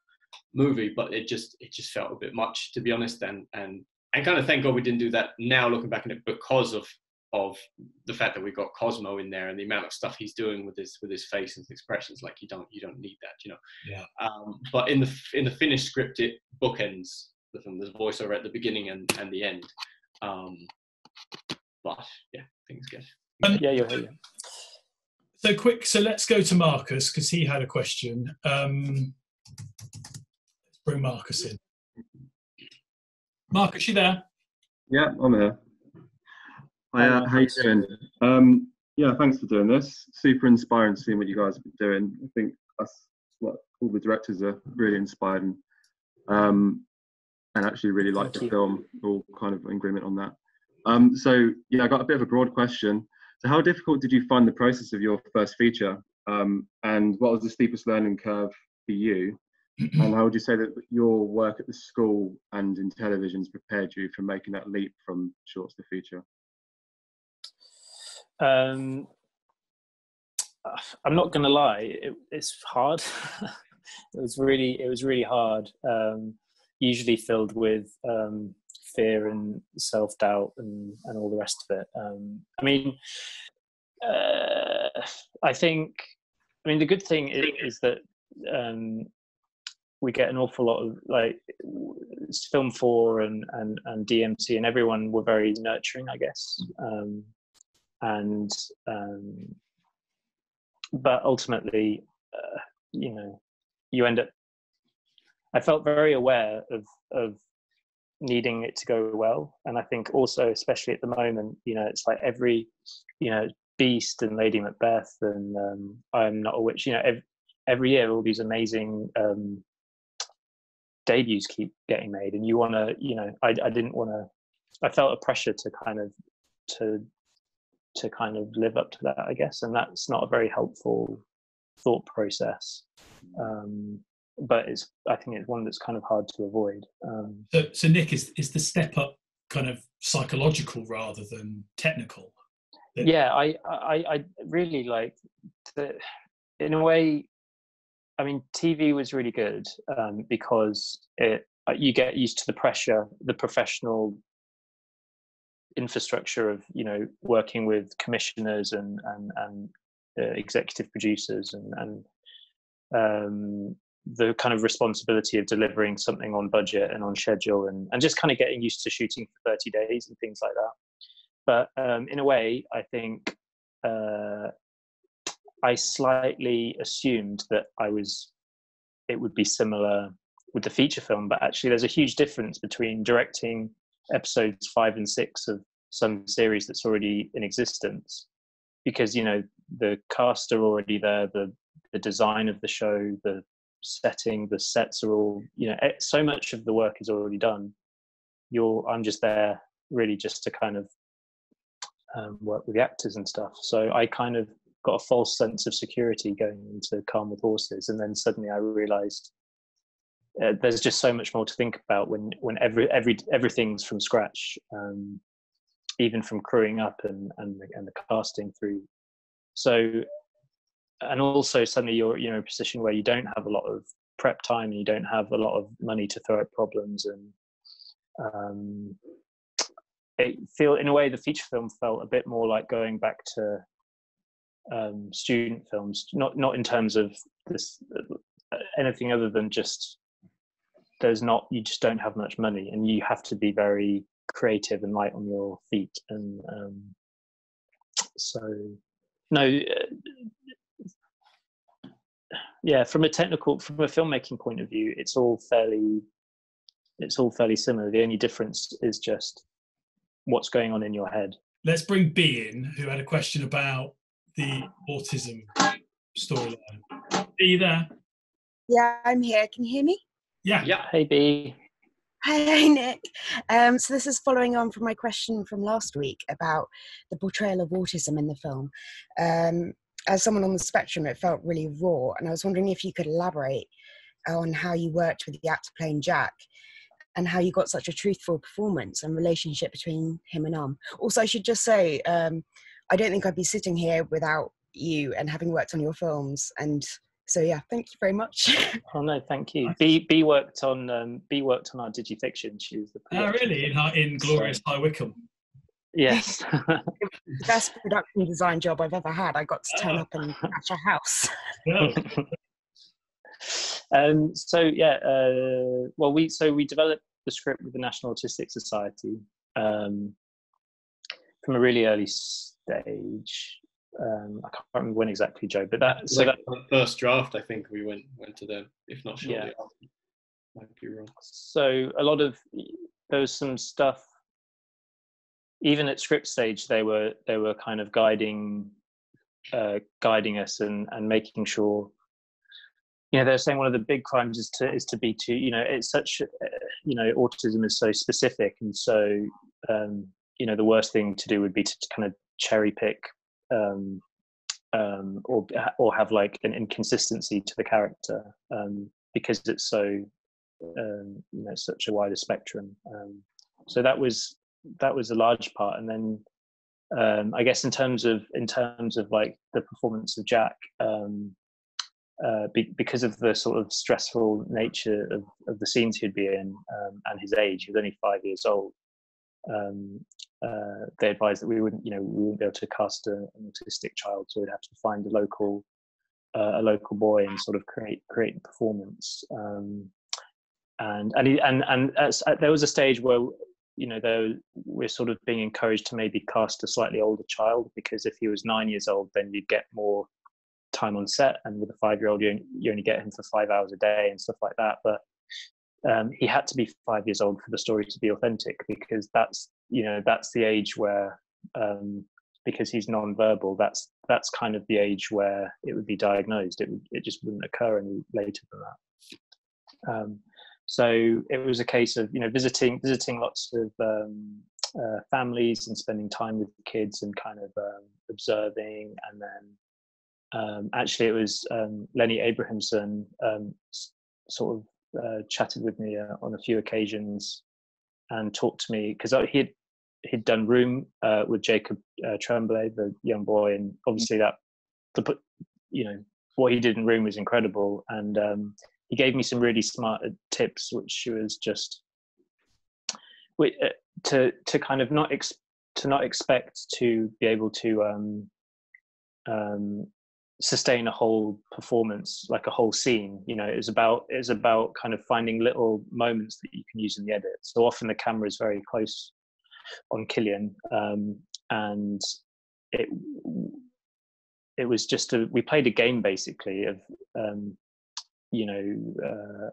movie, but it just it just felt a bit much to be honest. And and and kind of thank God we didn't do that now looking back on it because of of the fact that we got Cosmo in there and the amount of stuff he's doing with his with his face and his expressions. Like you don't you don't need that, you know. Yeah. Um, but in the in the finished script, it bookends the film. There's voiceover at the beginning and and the end. Um, but yeah, things get. Um, yeah, you're here. So quick. So let's go to Marcus because he had a question. Um, let's bring Marcus in. Marcus, you there? Yeah, I'm here. Hi, uh, how you doing? Um, yeah, thanks for doing this. Super inspiring seeing what you guys have been doing. I think us, what all the directors are really inspired and, um, and actually really like the film. We're all kind of in agreement on that. Um, so yeah, I got a bit of a broad question. So how difficult did you find the process of your first feature? Um, and what was the steepest learning curve for you? [CLEARS THROAT] and how would you say that your work at the school and in television has prepared you for making that leap from shorts to feature? Um, I'm not going to lie, it, it's hard. [LAUGHS] it was really, it was really hard. Um, usually filled with um, fear and self doubt and and all the rest of it. Um, I mean, uh, I think, I mean, the good thing is, is that um, we get an awful lot of like film four and and and DMC and everyone were very nurturing, I guess. Um, and um, but ultimately, uh, you know, you end up. I felt very aware of of needing it to go well, and I think also, especially at the moment, you know, it's like every, you know, Beast and Lady Macbeth and um, I'm Not a Witch. You know, every year all these amazing um, debuts keep getting made, and you want to, you know, I, I didn't want to. I felt a pressure to kind of to to kind of live up to that, I guess, and that's not a very helpful thought process. Um, but it's I think it's one that's kind of hard to avoid. Um, so, so Nick, is is the step up kind of psychological rather than technical? Yeah, I, I, I really like the, in a way. I mean, TV was really good um, because it you get used to the pressure, the professional infrastructure of you know working with commissioners and and, and uh, executive producers and and um, the kind of responsibility of delivering something on budget and on schedule and, and just kind of getting used to shooting for 30 days and things like that. But um, in a way i think uh, i slightly assumed that i was it would be similar with the feature film but actually there's a huge difference between directing episodes five and six of some series that's already in existence. Because you know the cast are already there the the design of the show the setting the sets are all you know so much of the work is already done. You're i'm just there really just to kind of um, work with the actors and stuff. So i kind of got a false sense of security going into calm with horses. And then suddenly i realized uh, there's just so much more to think about when when every every everything's from scratch um, even from crewing up and and the, and the casting through. So and also suddenly you're you know in a position where you don't have a lot of prep time and you don't have a lot of money to throw at problems. And um, it feel in a way the feature film felt a bit more like going back to um, student films not not in terms of this uh, anything other than just there's not you just don't have much money and you have to be very creative and light on your feet and um, so no uh, yeah from a technical from a filmmaking point of view it's all fairly it's all fairly similar. The only difference is just what's going on in your head. Let's bring b in who had a question about the autism storyline. Are you there? Yeah i'm here. Can you hear me? Yeah. Yeah. Hey b. Hi, [LAUGHS] Nick. Um, so this is following on from my question from last week about the portrayal of autism in the film. Um, as someone on the spectrum, it felt really raw, and I was wondering if you could elaborate on how you worked with the actor playing Jack and how you got such a truthful performance and relationship between him and Um. Also, I should just say, um, I don't think I'd be sitting here without you and having worked on your films. And so, yeah, thank you very much. [LAUGHS] oh no, thank you. B B worked on um, B worked on our digifiction. She was the oh really in in glorious High Wycombe. Yes. [LAUGHS] best production design job I've ever had. I got to turn up and catch a house. [LAUGHS] Yeah. um, so yeah, uh, well, we so we developed the script with the National Autistic Society um, from a really early stage. Um, I can't remember when exactly, Joe, but that so like that first draft, I think we went went to them, if not shortly Yeah. after. Might be wrong. so a lot of there was some stuff even at script stage they were they were kind of guiding uh, guiding us and and making sure you know they're saying one of the big crimes is to is to be too you know it's such uh, you know autism is so specific and so um you know the worst thing to do would be to kind of cherry pick um um or or have like an inconsistency to the character um because it's so um you know such a wider spectrum um so that was that was a large part and then um i guess in terms of in terms of like the performance of jack uh, be, because of the sort of stressful nature of, of the scenes he'd be in and his age, he was only five years old. Um, uh, they advised that we wouldn't, you know, we wouldn't be able to cast a, an autistic child, so we'd have to find a local, uh, a local boy and sort of create create a performance. Um, and and and and at, at, there was a stage where you know though we're sort of being encouraged to maybe cast a slightly older child because if he was nine years old, then you'd get more time on set and with a five year old you, you only get him for five hours a day and stuff like that but um, he had to be five years old for the story to be authentic because that's you know that's the age where um, because he's non-verbal that's that's kind of the age where it would be diagnosed. It, it just wouldn't occur any later than that. Um, so it was a case of you know visiting visiting lots of um, uh, families and spending time with the kids and kind of um, observing. And then um, actually it was um, Lenny Abrahamson um, sort of uh, chatted with me uh, on a few occasions and talked to me because he'd he'd done Room uh, with Jacob uh, Tremblay, the young boy, and obviously that put you know what he did in Room was incredible, and um, he gave me some really smart uh, tips, which was just uh, to to kind of not ex- to not expect to be able to um, um, sustain a whole performance like a whole scene you know it's about it's about kind of finding little moments that you can use in the edit so often the camera is very close on killian um, and it it was just a we played a game basically of um, you know uh,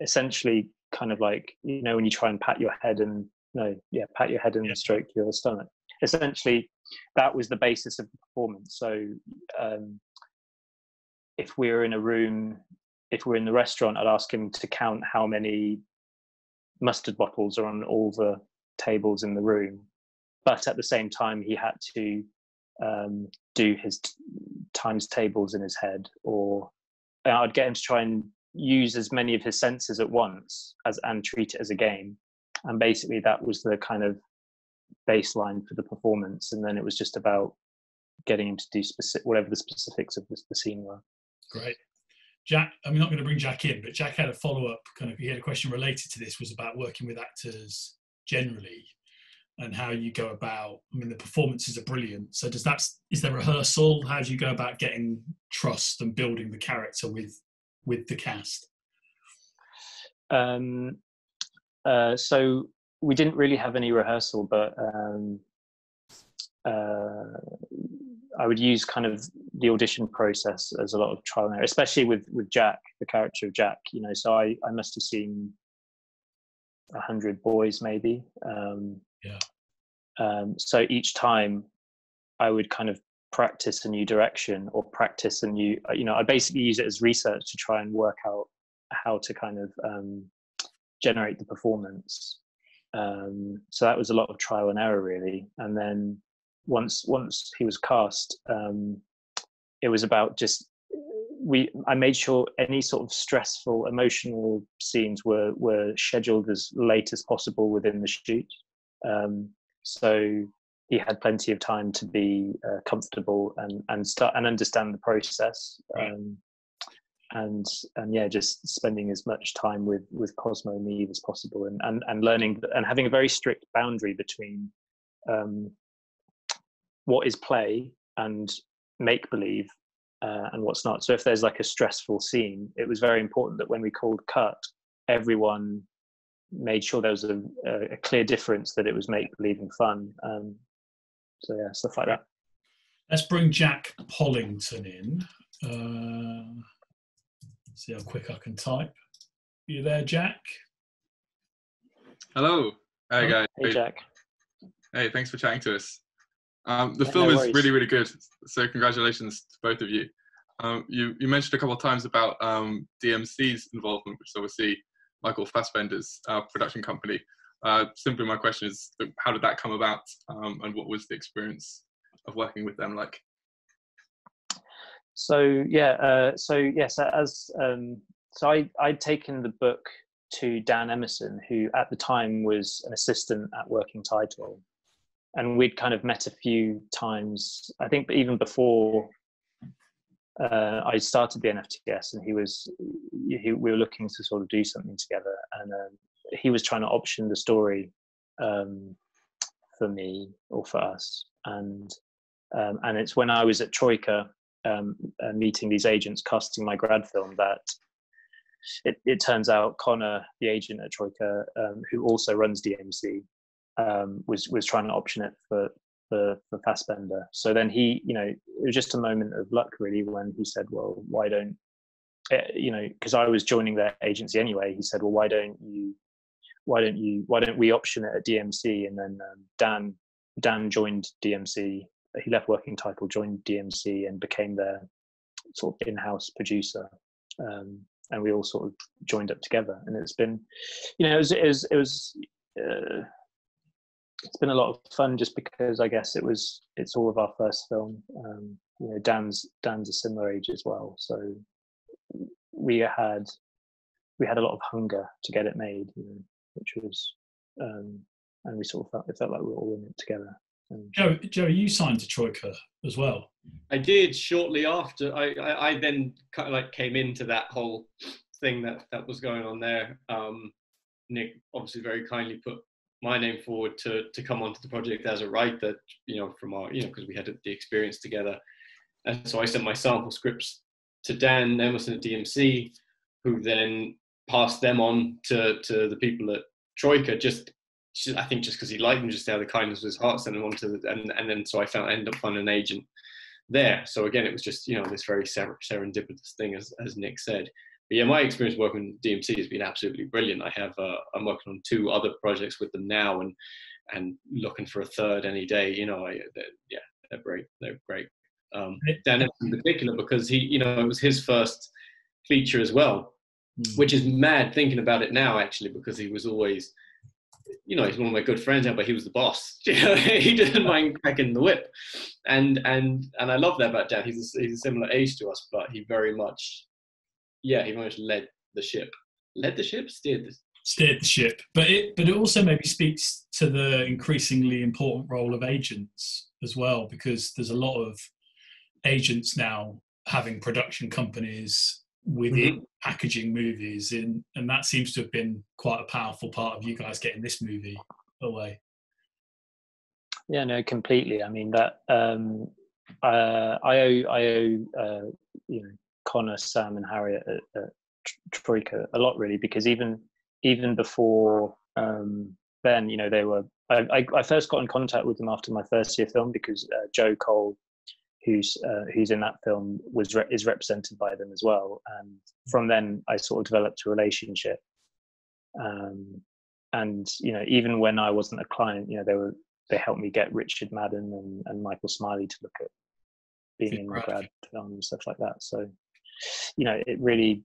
essentially kind of like you know when you try and pat your head and no yeah pat your head and Yeah. stroke your stomach essentially that was the basis of the performance. So um, if we were in a room if we're in the restaurant i'd ask him to count how many mustard bottles are on all the tables in the room. But at the same time he had to um, do his t- times tables in his head or i'd get him to try and use as many of his senses at once as and treat it as a game. And basically that was the kind of baseline for the performance and then it was just about getting him to do specific whatever the specifics of the, the scene were Great. Jack, I'm not going to bring Jack in, but Jack had a follow up kind of, he had a question related to this was about working with actors generally and how you go about. I mean, the performances are brilliant. So, does that, is there rehearsal? How do you go about getting trust and building the character with with the cast? um, uh, so we didn't really have any rehearsal but um, uh, I would use kind of the audition process as a lot of trial and error, especially with with Jack, the character of Jack. You know, so I I must have seen a hundred boys maybe. Um, Yeah. Um, so each time, I would kind of practice a new direction or practice a new. You know, I basically use it as research to try and work out how to kind of um, generate the performance. Um, so that was a lot of trial and error really, and then once once he was cast, um, it was about just we I made sure any sort of stressful emotional scenes were were scheduled as late as possible within the shoot. Um, so he had plenty of time to be uh, comfortable and and start and understand the process. Um, and and yeah, just spending as much time with with Cosmo and Eve as possible, and and and learning and having a very strict boundary between um, what is play and make believe uh, and what's not. So if there's like a stressful scene, it was very important that when we called cut, everyone made sure there was a, a clear difference that it was make believe and fun. Um, so yeah, stuff like that. Let's bring Jack Pollington in. Uh, see how quick I can type. Are you there, Jack? Hello. Hey guys. Hey Jack. Hey, thanks for chatting to us. Um, the yeah, film no is really, really good. So congratulations to both of you. Um, you, you mentioned a couple of times about um, DMC's involvement, which is obviously Michael Fassbender's uh, production company. Uh, simply, my question is, how did that come about, um, and what was the experience of working with them like? So yeah, uh, so yes, as um, so I I'd taken the book to Dan Emmerson, who at the time was an assistant at Working Title, and we'd kind of met a few times. I think even before uh, I started the NFTS, and he was he, we were looking to sort of do something together, and um, he was trying to option the story um, for me or for us, and um, and it's when I was at Troika um, uh, meeting these agents, casting my grad film that. It, it turns out Connor, the agent at Troika, um, who also runs DMC, um, was was trying to option it for for for Fassbender. So then he, you know, it was just a moment of luck really when he said, "Well, why don't eh, you know?" Because I was joining their agency anyway. He said, "Well, why don't you? Why don't you? Why don't we option it at DMC?" And then um, Dan Dan joined DMC. He left Working Title, joined DMC, and became their sort of in-house producer. Um, and we all sort of joined up together. And it's been, you know, it was it was, it was uh, it's been a lot of fun just because I guess it was it's all of our first film. Um, you know, Dan's Dan's a similar age as well, so we had we had a lot of hunger to get it made, you know, which was um, and we sort of felt it felt like we were all in it together. Joe, Joe, you signed to Troika as well. I did shortly after. I, I, I then kind of like came into that whole thing that that was going on there. Um, Nick obviously very kindly put my name forward to to come onto the project as a writer, you know, from our, you know, because we had the experience together. And so I sent my sample scripts to Dan Emmerson at DMC, who then passed them on to to the people at Troika. Just, I think, just because he liked them, just out of the kindness of his heart, sent them on to, the, and and then so I found I ended up finding an agent there. So again, it was just you know this very serendipitous thing, as as Nick said. But yeah, my experience working with DMC has been absolutely brilliant. I have uh, I'm working on two other projects with them now, and and looking for a third any day. You know, I, yeah, they're great. They're great. Um, Dan in particular because he, you know, it was his first feature as well, mm. which is mad thinking about it now actually because he was always, you know, he's one of my good friends now, but he was the boss. [LAUGHS] He didn't mind cracking the whip, and and and I love that about Dan. He's a, he's a similar age to us, but he very much yeah, he very much led the ship. Led the ship, steered the steered the ship. But it but it also maybe speaks to the increasingly important role of agents as well, because there's a lot of agents now having production companies within mm-hmm. packaging movies in and that seems to have been quite a powerful part of you guys getting this movie away yeah no completely i mean that um uh, i owe i owe uh, you know Connor, Sam, and Harriet at, at Troika a lot really because even even before um, then, you know, they were. I, I, first got in contact with them after my first year film because uh, Joe Cole, who's uh, who's in that film, was re- is represented by them as well, and from then I sort of developed a relationship. Um, and you know, even when I wasn't a client, you know, they were they helped me get Richard Madden and, and Michael Smiley to look at being in the grad film and stuff like that. So you know it really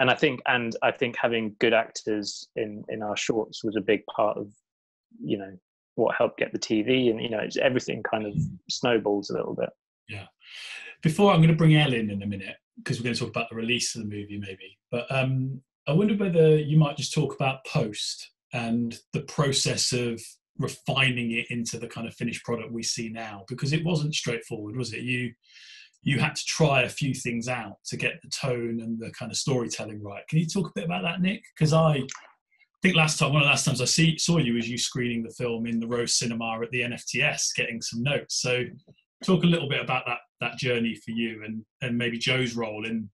and i think and i think having good actors in in our shorts was a big part of you know what helped get the tv and you know it's everything kind of snowballs a little bit yeah. Before i'm going to bring ellen in a minute because we're going to talk about the release of the movie maybe. But um, I wonder whether you might just talk about post and the process of refining it into the kind of finished product we see now because it wasn't straightforward was it? You you had to try a few things out to get the tone and the kind of storytelling right. Can you talk a bit about that nick? Because i think last time one of the last times i see, saw you was you screening the film in the rose cinema at the nfts getting some notes. So talk a little bit about that that journey for you and and maybe joe's role in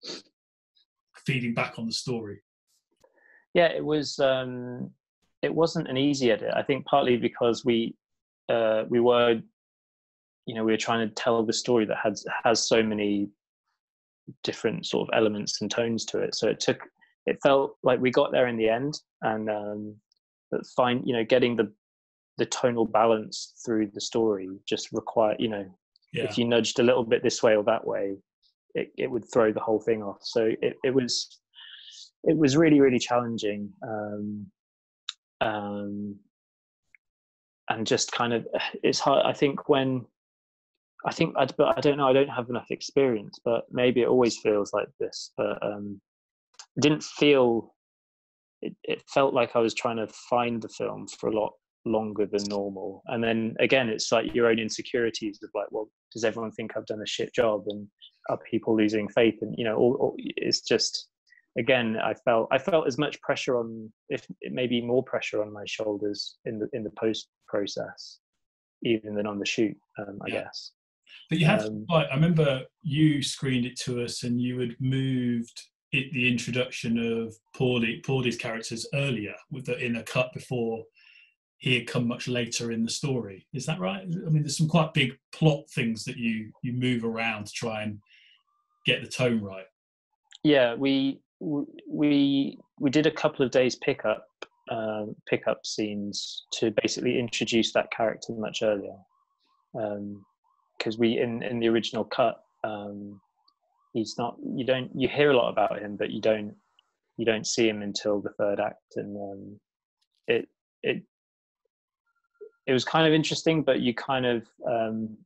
feeding back on the story yeah it was um it wasn't an easy edit. I think partly because we uh, we were, you know, we were trying to tell the story that has has so many different sort of elements and tones to it. So it took. It felt like we got there in the end, and um, but find you know getting the the tonal balance through the story just require you know yeah. if you nudged a little bit this way or that way, it, it would throw the whole thing off. So it, it was it was really really challenging. Um, um, and just kind of it's hard. I think when I think I, but I don't know. I don't have enough experience, but maybe it always feels like this. But um, it didn't feel. It, it felt like I was trying to find the film for a lot longer than normal. And then again, it's like your own insecurities of like, well, does everyone think I've done a shit job? And are people losing faith? And you know, all, all, it's just again i felt i felt as much pressure on if it may be more pressure on my shoulders in the in the post process even than on the shoot um, i yeah. guess but you have um, i remember you screened it to us and you had moved it, the introduction of Paulie, Paulie's characters earlier with the in a cut before he had come much later in the story. Is that right? I mean, there's some quite big plot things that you you move around to try and get the tone right. Yeah, we we we did a couple of days pickup um, pickup scenes to basically introduce that character much earlier because um, we in in the original cut um, he's not you don't you hear a lot about him but you don't you don't see him until the third act and um, it it it was kind of interesting but you kind of um,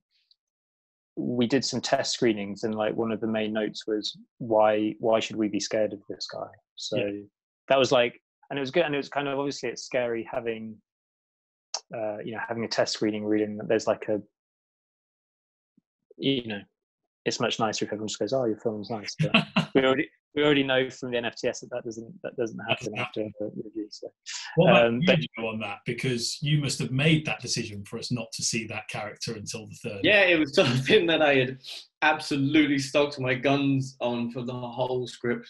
we did some test screenings and like one of the main notes was why why should we be scared of this guy so yeah. that was like and it was good and it was kind of obviously it's scary having uh you know having a test screening reading that there's like a you know it's much nicer if everyone just goes oh your film's nice but [LAUGHS] we already we already know from the NFTS that that doesn't that doesn't happen after the review. So, what about um, but, you on that? Because you must have made that decision for us not to see that character until the third. Yeah, it was something that I had absolutely stuck to my guns on for the whole script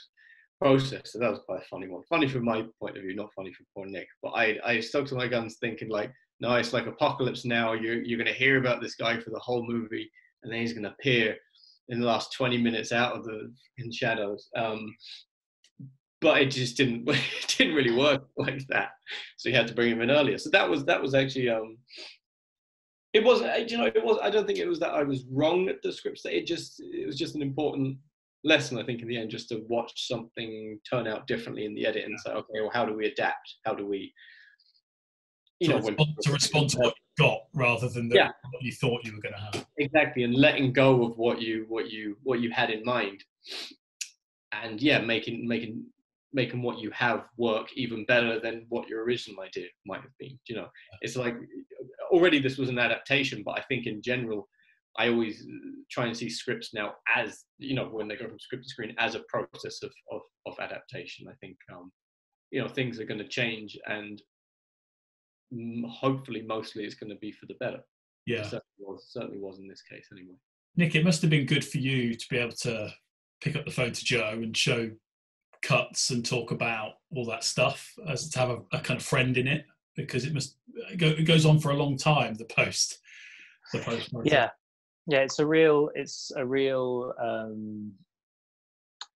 process. So that was quite a funny one. Funny from my point of view, not funny for poor Nick. But I I stuck to my guns thinking like, no, it's like apocalypse now. You're you're gonna hear about this guy for the whole movie, and then he's gonna appear in the last 20 minutes out of the in shadows. Um, but it just didn't [LAUGHS] it didn't really work like that. So you had to bring him in earlier. So that was that was actually um, it wasn't you know it was I don't think it was that I was wrong at the script. It just it was just an important lesson I think in the end just to watch something turn out differently in the edit and say okay well how do we adapt? How do we you to know respond, to respond to what got rather than the, yeah. what you thought you were going to have. Exactly, and letting go of what you what you what you had in mind, and yeah, making making making what you have work even better than what your original idea might have been. You know, it's like already this was an adaptation, but I think in general, I always try and see scripts now as you know when they go from script to screen as a process of of, of adaptation. I think um, you know things are going to change, and hopefully mostly it's going to be for the better. Yeah, it certainly was, certainly was in this case anyway. Nick, it must have been good for you to be able to pick up the phone to Joe and show cuts and talk about all that stuff as to have a, a kind of friend in it because it must it goes on for a long time the post the post [LAUGHS] yeah yeah it's a real it's a real um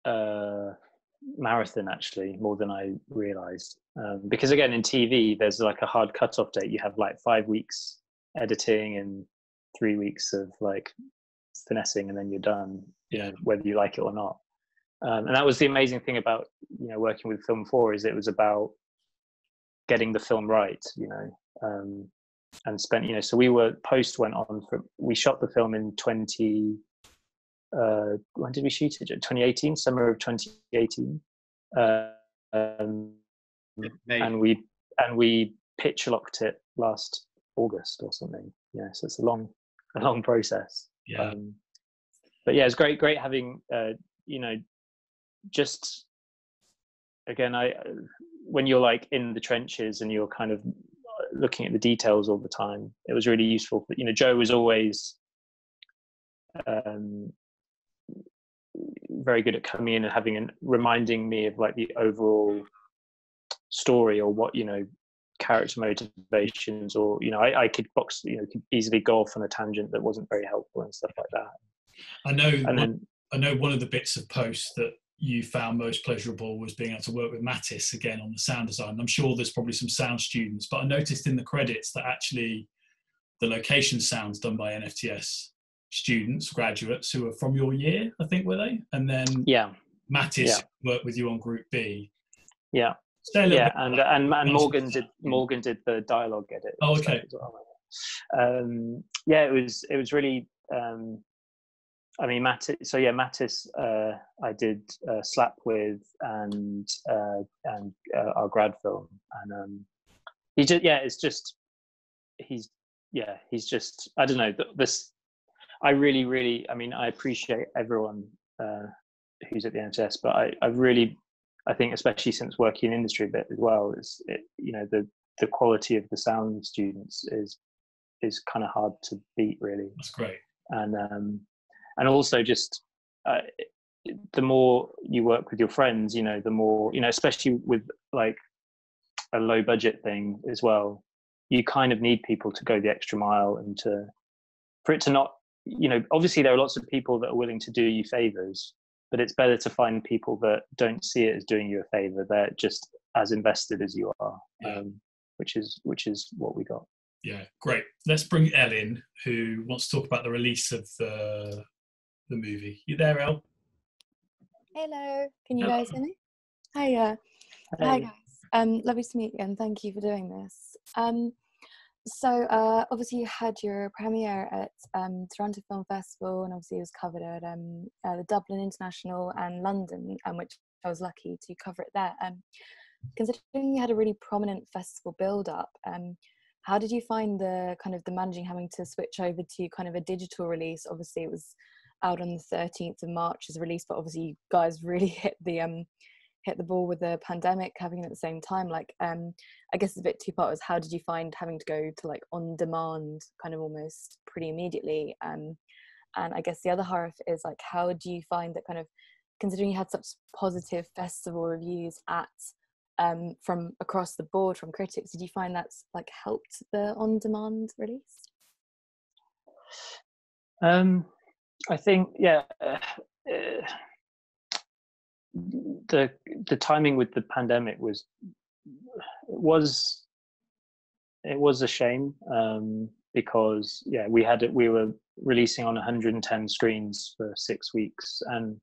uh marathon actually more than I realized. Um, because again, in TV, there's like a hard cutoff date. You have like five weeks editing and three weeks of like finessing, and then you're done. You know, whether you like it or not. Um, and that was the amazing thing about you know working with Film Four is it was about getting the film right. You know, um, and spent you know so we were post went on for we shot the film in 20 uh, when did we shoot it? 2018, summer of 2018. Uh, um, and we and we pitch locked it last August or something. Yeah, so it's a long, [LAUGHS] a long process. Yeah. Um, but yeah, it's great, great having uh, you know, just again, I when you're like in the trenches and you're kind of looking at the details all the time, it was really useful. But you know, Joe was always um, very good at coming in and having and reminding me of like the overall story or what you know character motivations or you know I, I could box you know could easily go off on a tangent that wasn't very helpful and stuff like that i know and then, i know one of the bits of post that you found most pleasurable was being able to work with Mattis again on the sound design. I'm sure there's probably some sound students, but I noticed in the credits that actually the location sounds done by NFTS students, graduates who are from your year, I think, were they? And then yeah, Mattis yeah. worked with you on Group B. Yeah, yeah, and, and and Morgan did Morgan did the dialogue edit. Oh, okay. Well. Um, yeah, it was it was really. Um, I mean, Mattis. So yeah, Mattis. Uh, I did uh, slap with and uh, and uh, our grad film, and um, he just yeah, it's just he's yeah, he's just I don't know this. I really, really. I mean, I appreciate everyone uh, who's at the NFTS, but I, I really I think especially since working in industry a bit as well, is it, you know the the quality of the sound students is is kind of hard to beat really. That's great. And um, and also just uh, the more you work with your friends, you know, the more you know, especially with like a low budget thing as well. You kind of need people to go the extra mile and to for it to not, you know, obviously there are lots of people that are willing to do you favors, but it's better to find people that don't see it as doing you a favor. They're just as invested as you are yeah. um, which is which is what we got. Yeah great. Let's bring Elle in who wants to talk about the release of the the movie. You there Elle hello. Can you hello. guys hear me? Hi uh, hi guys. Um lovely to meet you and thank you for doing this. Um so uh, obviously you had your premiere at um, Toronto Film Festival, and obviously it was covered at um, uh, the Dublin International and London, um, which I was lucky to cover it there. Um, considering you had a really prominent festival build-up, um, how did you find the kind of the managing having to switch over to kind of a digital release? Obviously, it was out on the 13th of March as a release, but obviously you guys [LAUGHS] really hit the um, hit the ball with the pandemic happening at the same time like um i guess it's a bit two part was how did you find having to go to like on demand kind of almost pretty immediately um and i guess the other half is like how do you find that kind of considering you had such positive festival reviews at um from across the board from critics did you find that's like helped the on demand release? Um i think yeah uh, uh, the the timing with the pandemic was it was it was a shame um, because yeah we had it we were releasing on 110 screens for six weeks and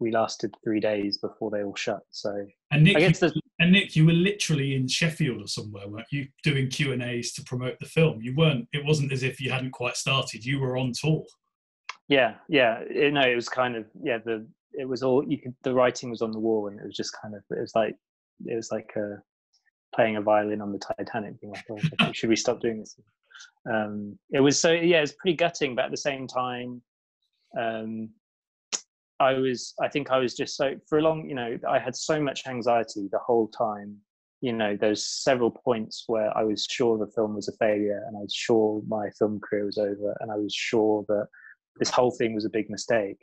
we lasted three days before they all shut. So and nick, you, and nick you were literally in sheffield or somewhere weren't you doing q and a's to promote the film? You weren't it wasn't as if you hadn't quite started you were on tour. Yeah yeah it, no it was kind of yeah the it was all you could the writing was on the wall and it was just kind of it was like it was like uh, playing a violin on the Titanic being like oh, should we stop doing this? Um, it was so yeah it was pretty gutting but at the same time um, I was I think I was just so for a long you know I had so much anxiety the whole time you know there's several points where I was sure the film was a failure and I was sure my film career was over and I was sure that this whole thing was a big mistake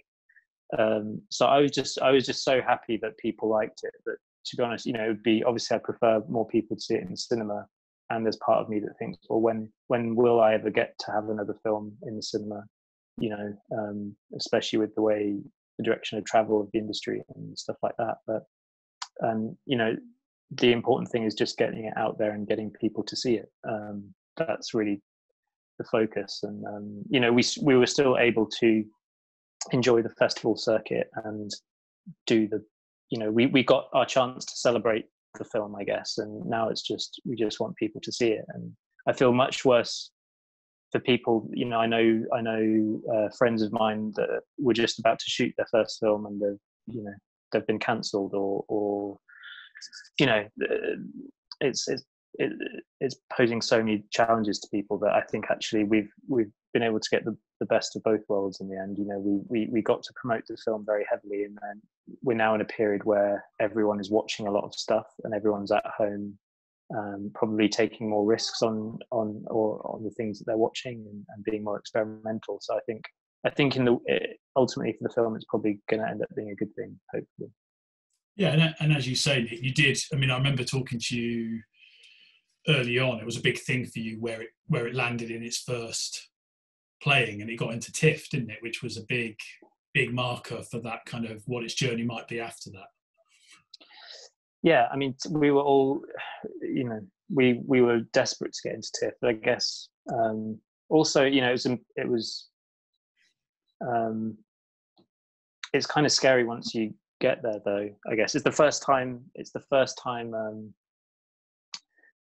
um, so I was just I was just so happy that people liked it. But to be honest, you know, it would be obviously I prefer more people to see it in cinema. And there's part of me that thinks, well, when when will I ever get to have another film in the cinema? You know, um, especially with the way the direction of travel of the industry and stuff like that. But and you know, the important thing is just getting it out there and getting people to see it. Um, that's really the focus. And um, you know, we we were still able to enjoy the festival circuit and do the you know we we got our chance to celebrate the film i guess and now it's just we just want people to see it. And i feel much worse for people, you know, I know I know uh, friends of mine that were just about to shoot their first film and they've you know they've been cancelled or or you know it's it's it, it's posing so many challenges to people that I think actually we've we've been able to get the, the best of both worlds in the end. You know, we, we we got to promote the film very heavily, and then we're now in a period where everyone is watching a lot of stuff and everyone's at home, um, probably taking more risks on on or on the things that they're watching and, and being more experimental. So I think I think in the ultimately for the film, it's probably going to end up being a good thing, hopefully. Yeah, and, and as you say, Nick, you did. I mean, I remember talking to you early on. It was a big thing for you where it where it landed in its first playing, and it got into TIFF, didn't it? Which was a big big marker for that kind of what its journey might be after that. Yeah, I mean, we were all, you know, we we were desperate to get into TIFF. But I guess um, also, you know, it was it was um, it's kind of scary once you get there, though. I guess it's the first time. It's the first time um,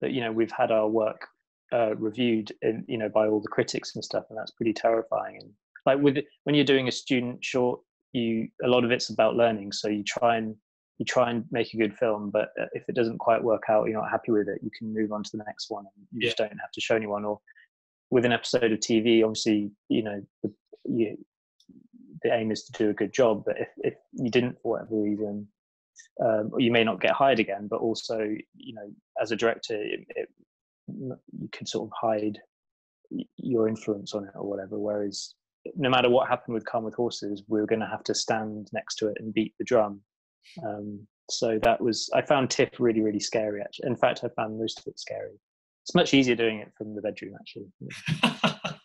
that you know we've had our work uh, reviewed, in, you know, by all the critics and stuff, and that's pretty terrifying. And like with when you're doing a student short, you a lot of it's about learning. So you try and you try and make a good film, but uh, if it doesn't quite work out, you're not happy with it, you can move on to the next one. And you yeah. just don't have to show anyone. Or with an episode of TV, obviously, you know, the, you, the aim is to do a good job. But if, if you didn't, for whatever reason, um, you may not get hired again. But also, you know, as a director, it, it, you could sort of hide your influence on it or whatever. Whereas, no matter what happened with Calm with Horses, we were going to have to stand next to it and beat the drum. Um, so that was I found TIFF really really scary. Actually, in fact, I found most of it scary. It's much easier doing it from the bedroom actually. [LAUGHS]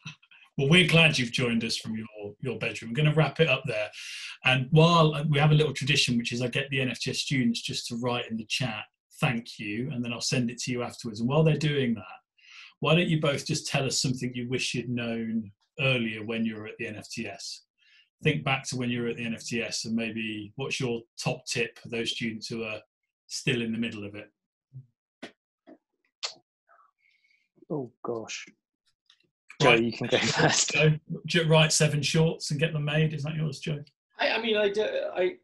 Well, we're glad you've joined us from your, your bedroom. I'm going to wrap it up there. And while uh, we have a little tradition, which is I get the NFTS students just to write in the chat, thank you, and then I'll send it to you afterwards. And while they're doing that, why don't you both just tell us something you wish you'd known earlier when you were at the NFTS? Think back to when you were at the NFTS and maybe what's your top tip for those students who are still in the middle of it? Oh gosh. Joe, you can go first. Joe, write seven shorts and get them made. Is that yours, Joe? I, I mean, I, do, I,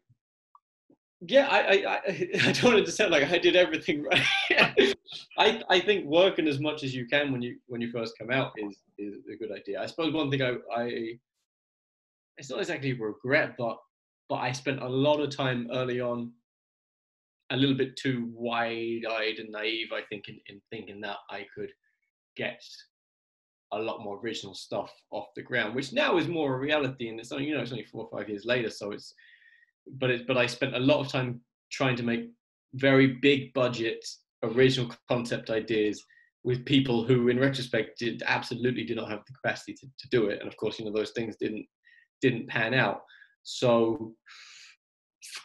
yeah, I, I, I, [LAUGHS] don't sound like I did everything [LAUGHS] right. I, I think working as much as you can when you when you first come out is is a good idea. I suppose one thing I, I it's not exactly regret, but but I spent a lot of time early on, a little bit too wide-eyed and naive. I think in, in thinking that I could get a lot more original stuff off the ground, which now is more a reality. And it's only, you know, it's only four or five years later. So it's, but it, but I spent a lot of time trying to make very big budget original concept ideas with people who in retrospect did absolutely did not have the capacity to, to do it. And of course, you know, those things didn't, didn't pan out. So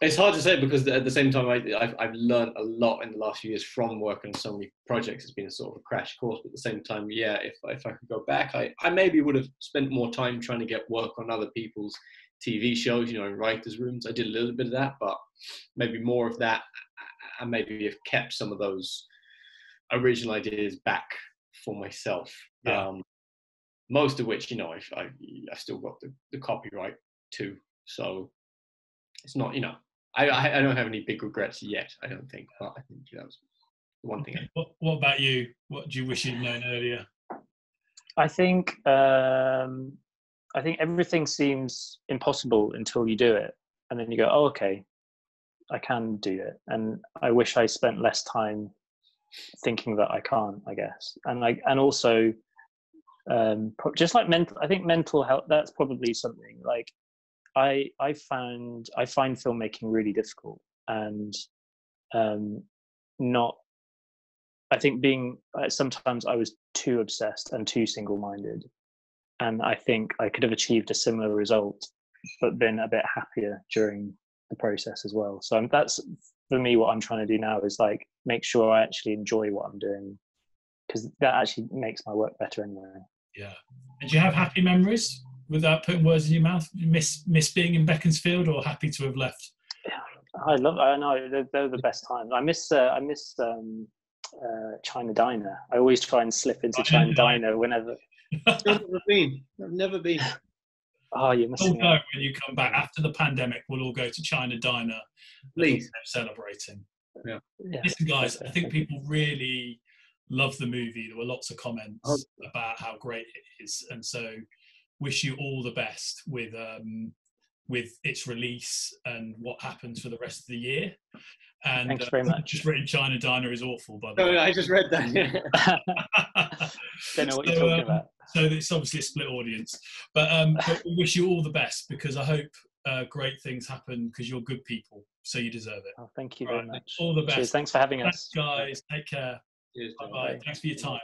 it's hard to say because at the same time I, have I've learned a lot in the last few years from working on so many projects. It's been a sort of a crash course, but at the same time, yeah, if, if I could go back, I, I maybe would have spent more time trying to get work on other people's TV shows, you know, in writers' rooms. I did a little bit of that, but maybe more of that, and maybe have kept some of those original ideas back for myself. Yeah. Um, most of which, you know, I, I, I still got the, the copyright too. So it's not, you know, I, I, I don't have any big regrets yet. I don't think, but I think that was one thing. What, what about you? What do you wish you'd known earlier? I think um, I think everything seems impossible until you do it, and then you go, "Oh, okay, I can do it." And I wish I spent less time thinking that I can't. I guess, and like, and also, um, just like mental. I think mental health. That's probably something like I I found I find filmmaking really difficult and um, not. I think being uh, sometimes I was too obsessed and too single-minded, and I think I could have achieved a similar result, but been a bit happier during the process as well. So that's for me what I'm trying to do now is like make sure I actually enjoy what I'm doing because that actually makes my work better anyway. Yeah. And do you have happy memories without putting words in your mouth? miss miss being in Beaconsfield, or happy to have left? Yeah, [SIGHS] I love. I know they're, they're the best times. I miss. Uh, I miss um, uh, China Diner. I always try and slip into China, China Diner whenever never been. I've never been. Oh, you're missing we'll go when you come back after the pandemic. We'll all go to China Diner. Please celebrating. Yeah. yeah. Listen, guys, I think people really love the movie. There were lots of comments Oh. about how great it is, and so wish you all the best with um, with its release and what happens for the rest of the year. And Thanks uh, much. Just written China Diner is awful, by the No, way. no, I just read that. [LAUGHS] Don't know what you're So, talking um, about. so it's obviously a split audience, but, um, but we wish you all the best because I hope uh, great things happen because you're good people, so you deserve it. Oh, thank you All very right, much. All the best. Cheers. Thanks for having Thanks, us. guys. Take care. Cheers, Bye bye. Thanks for your time.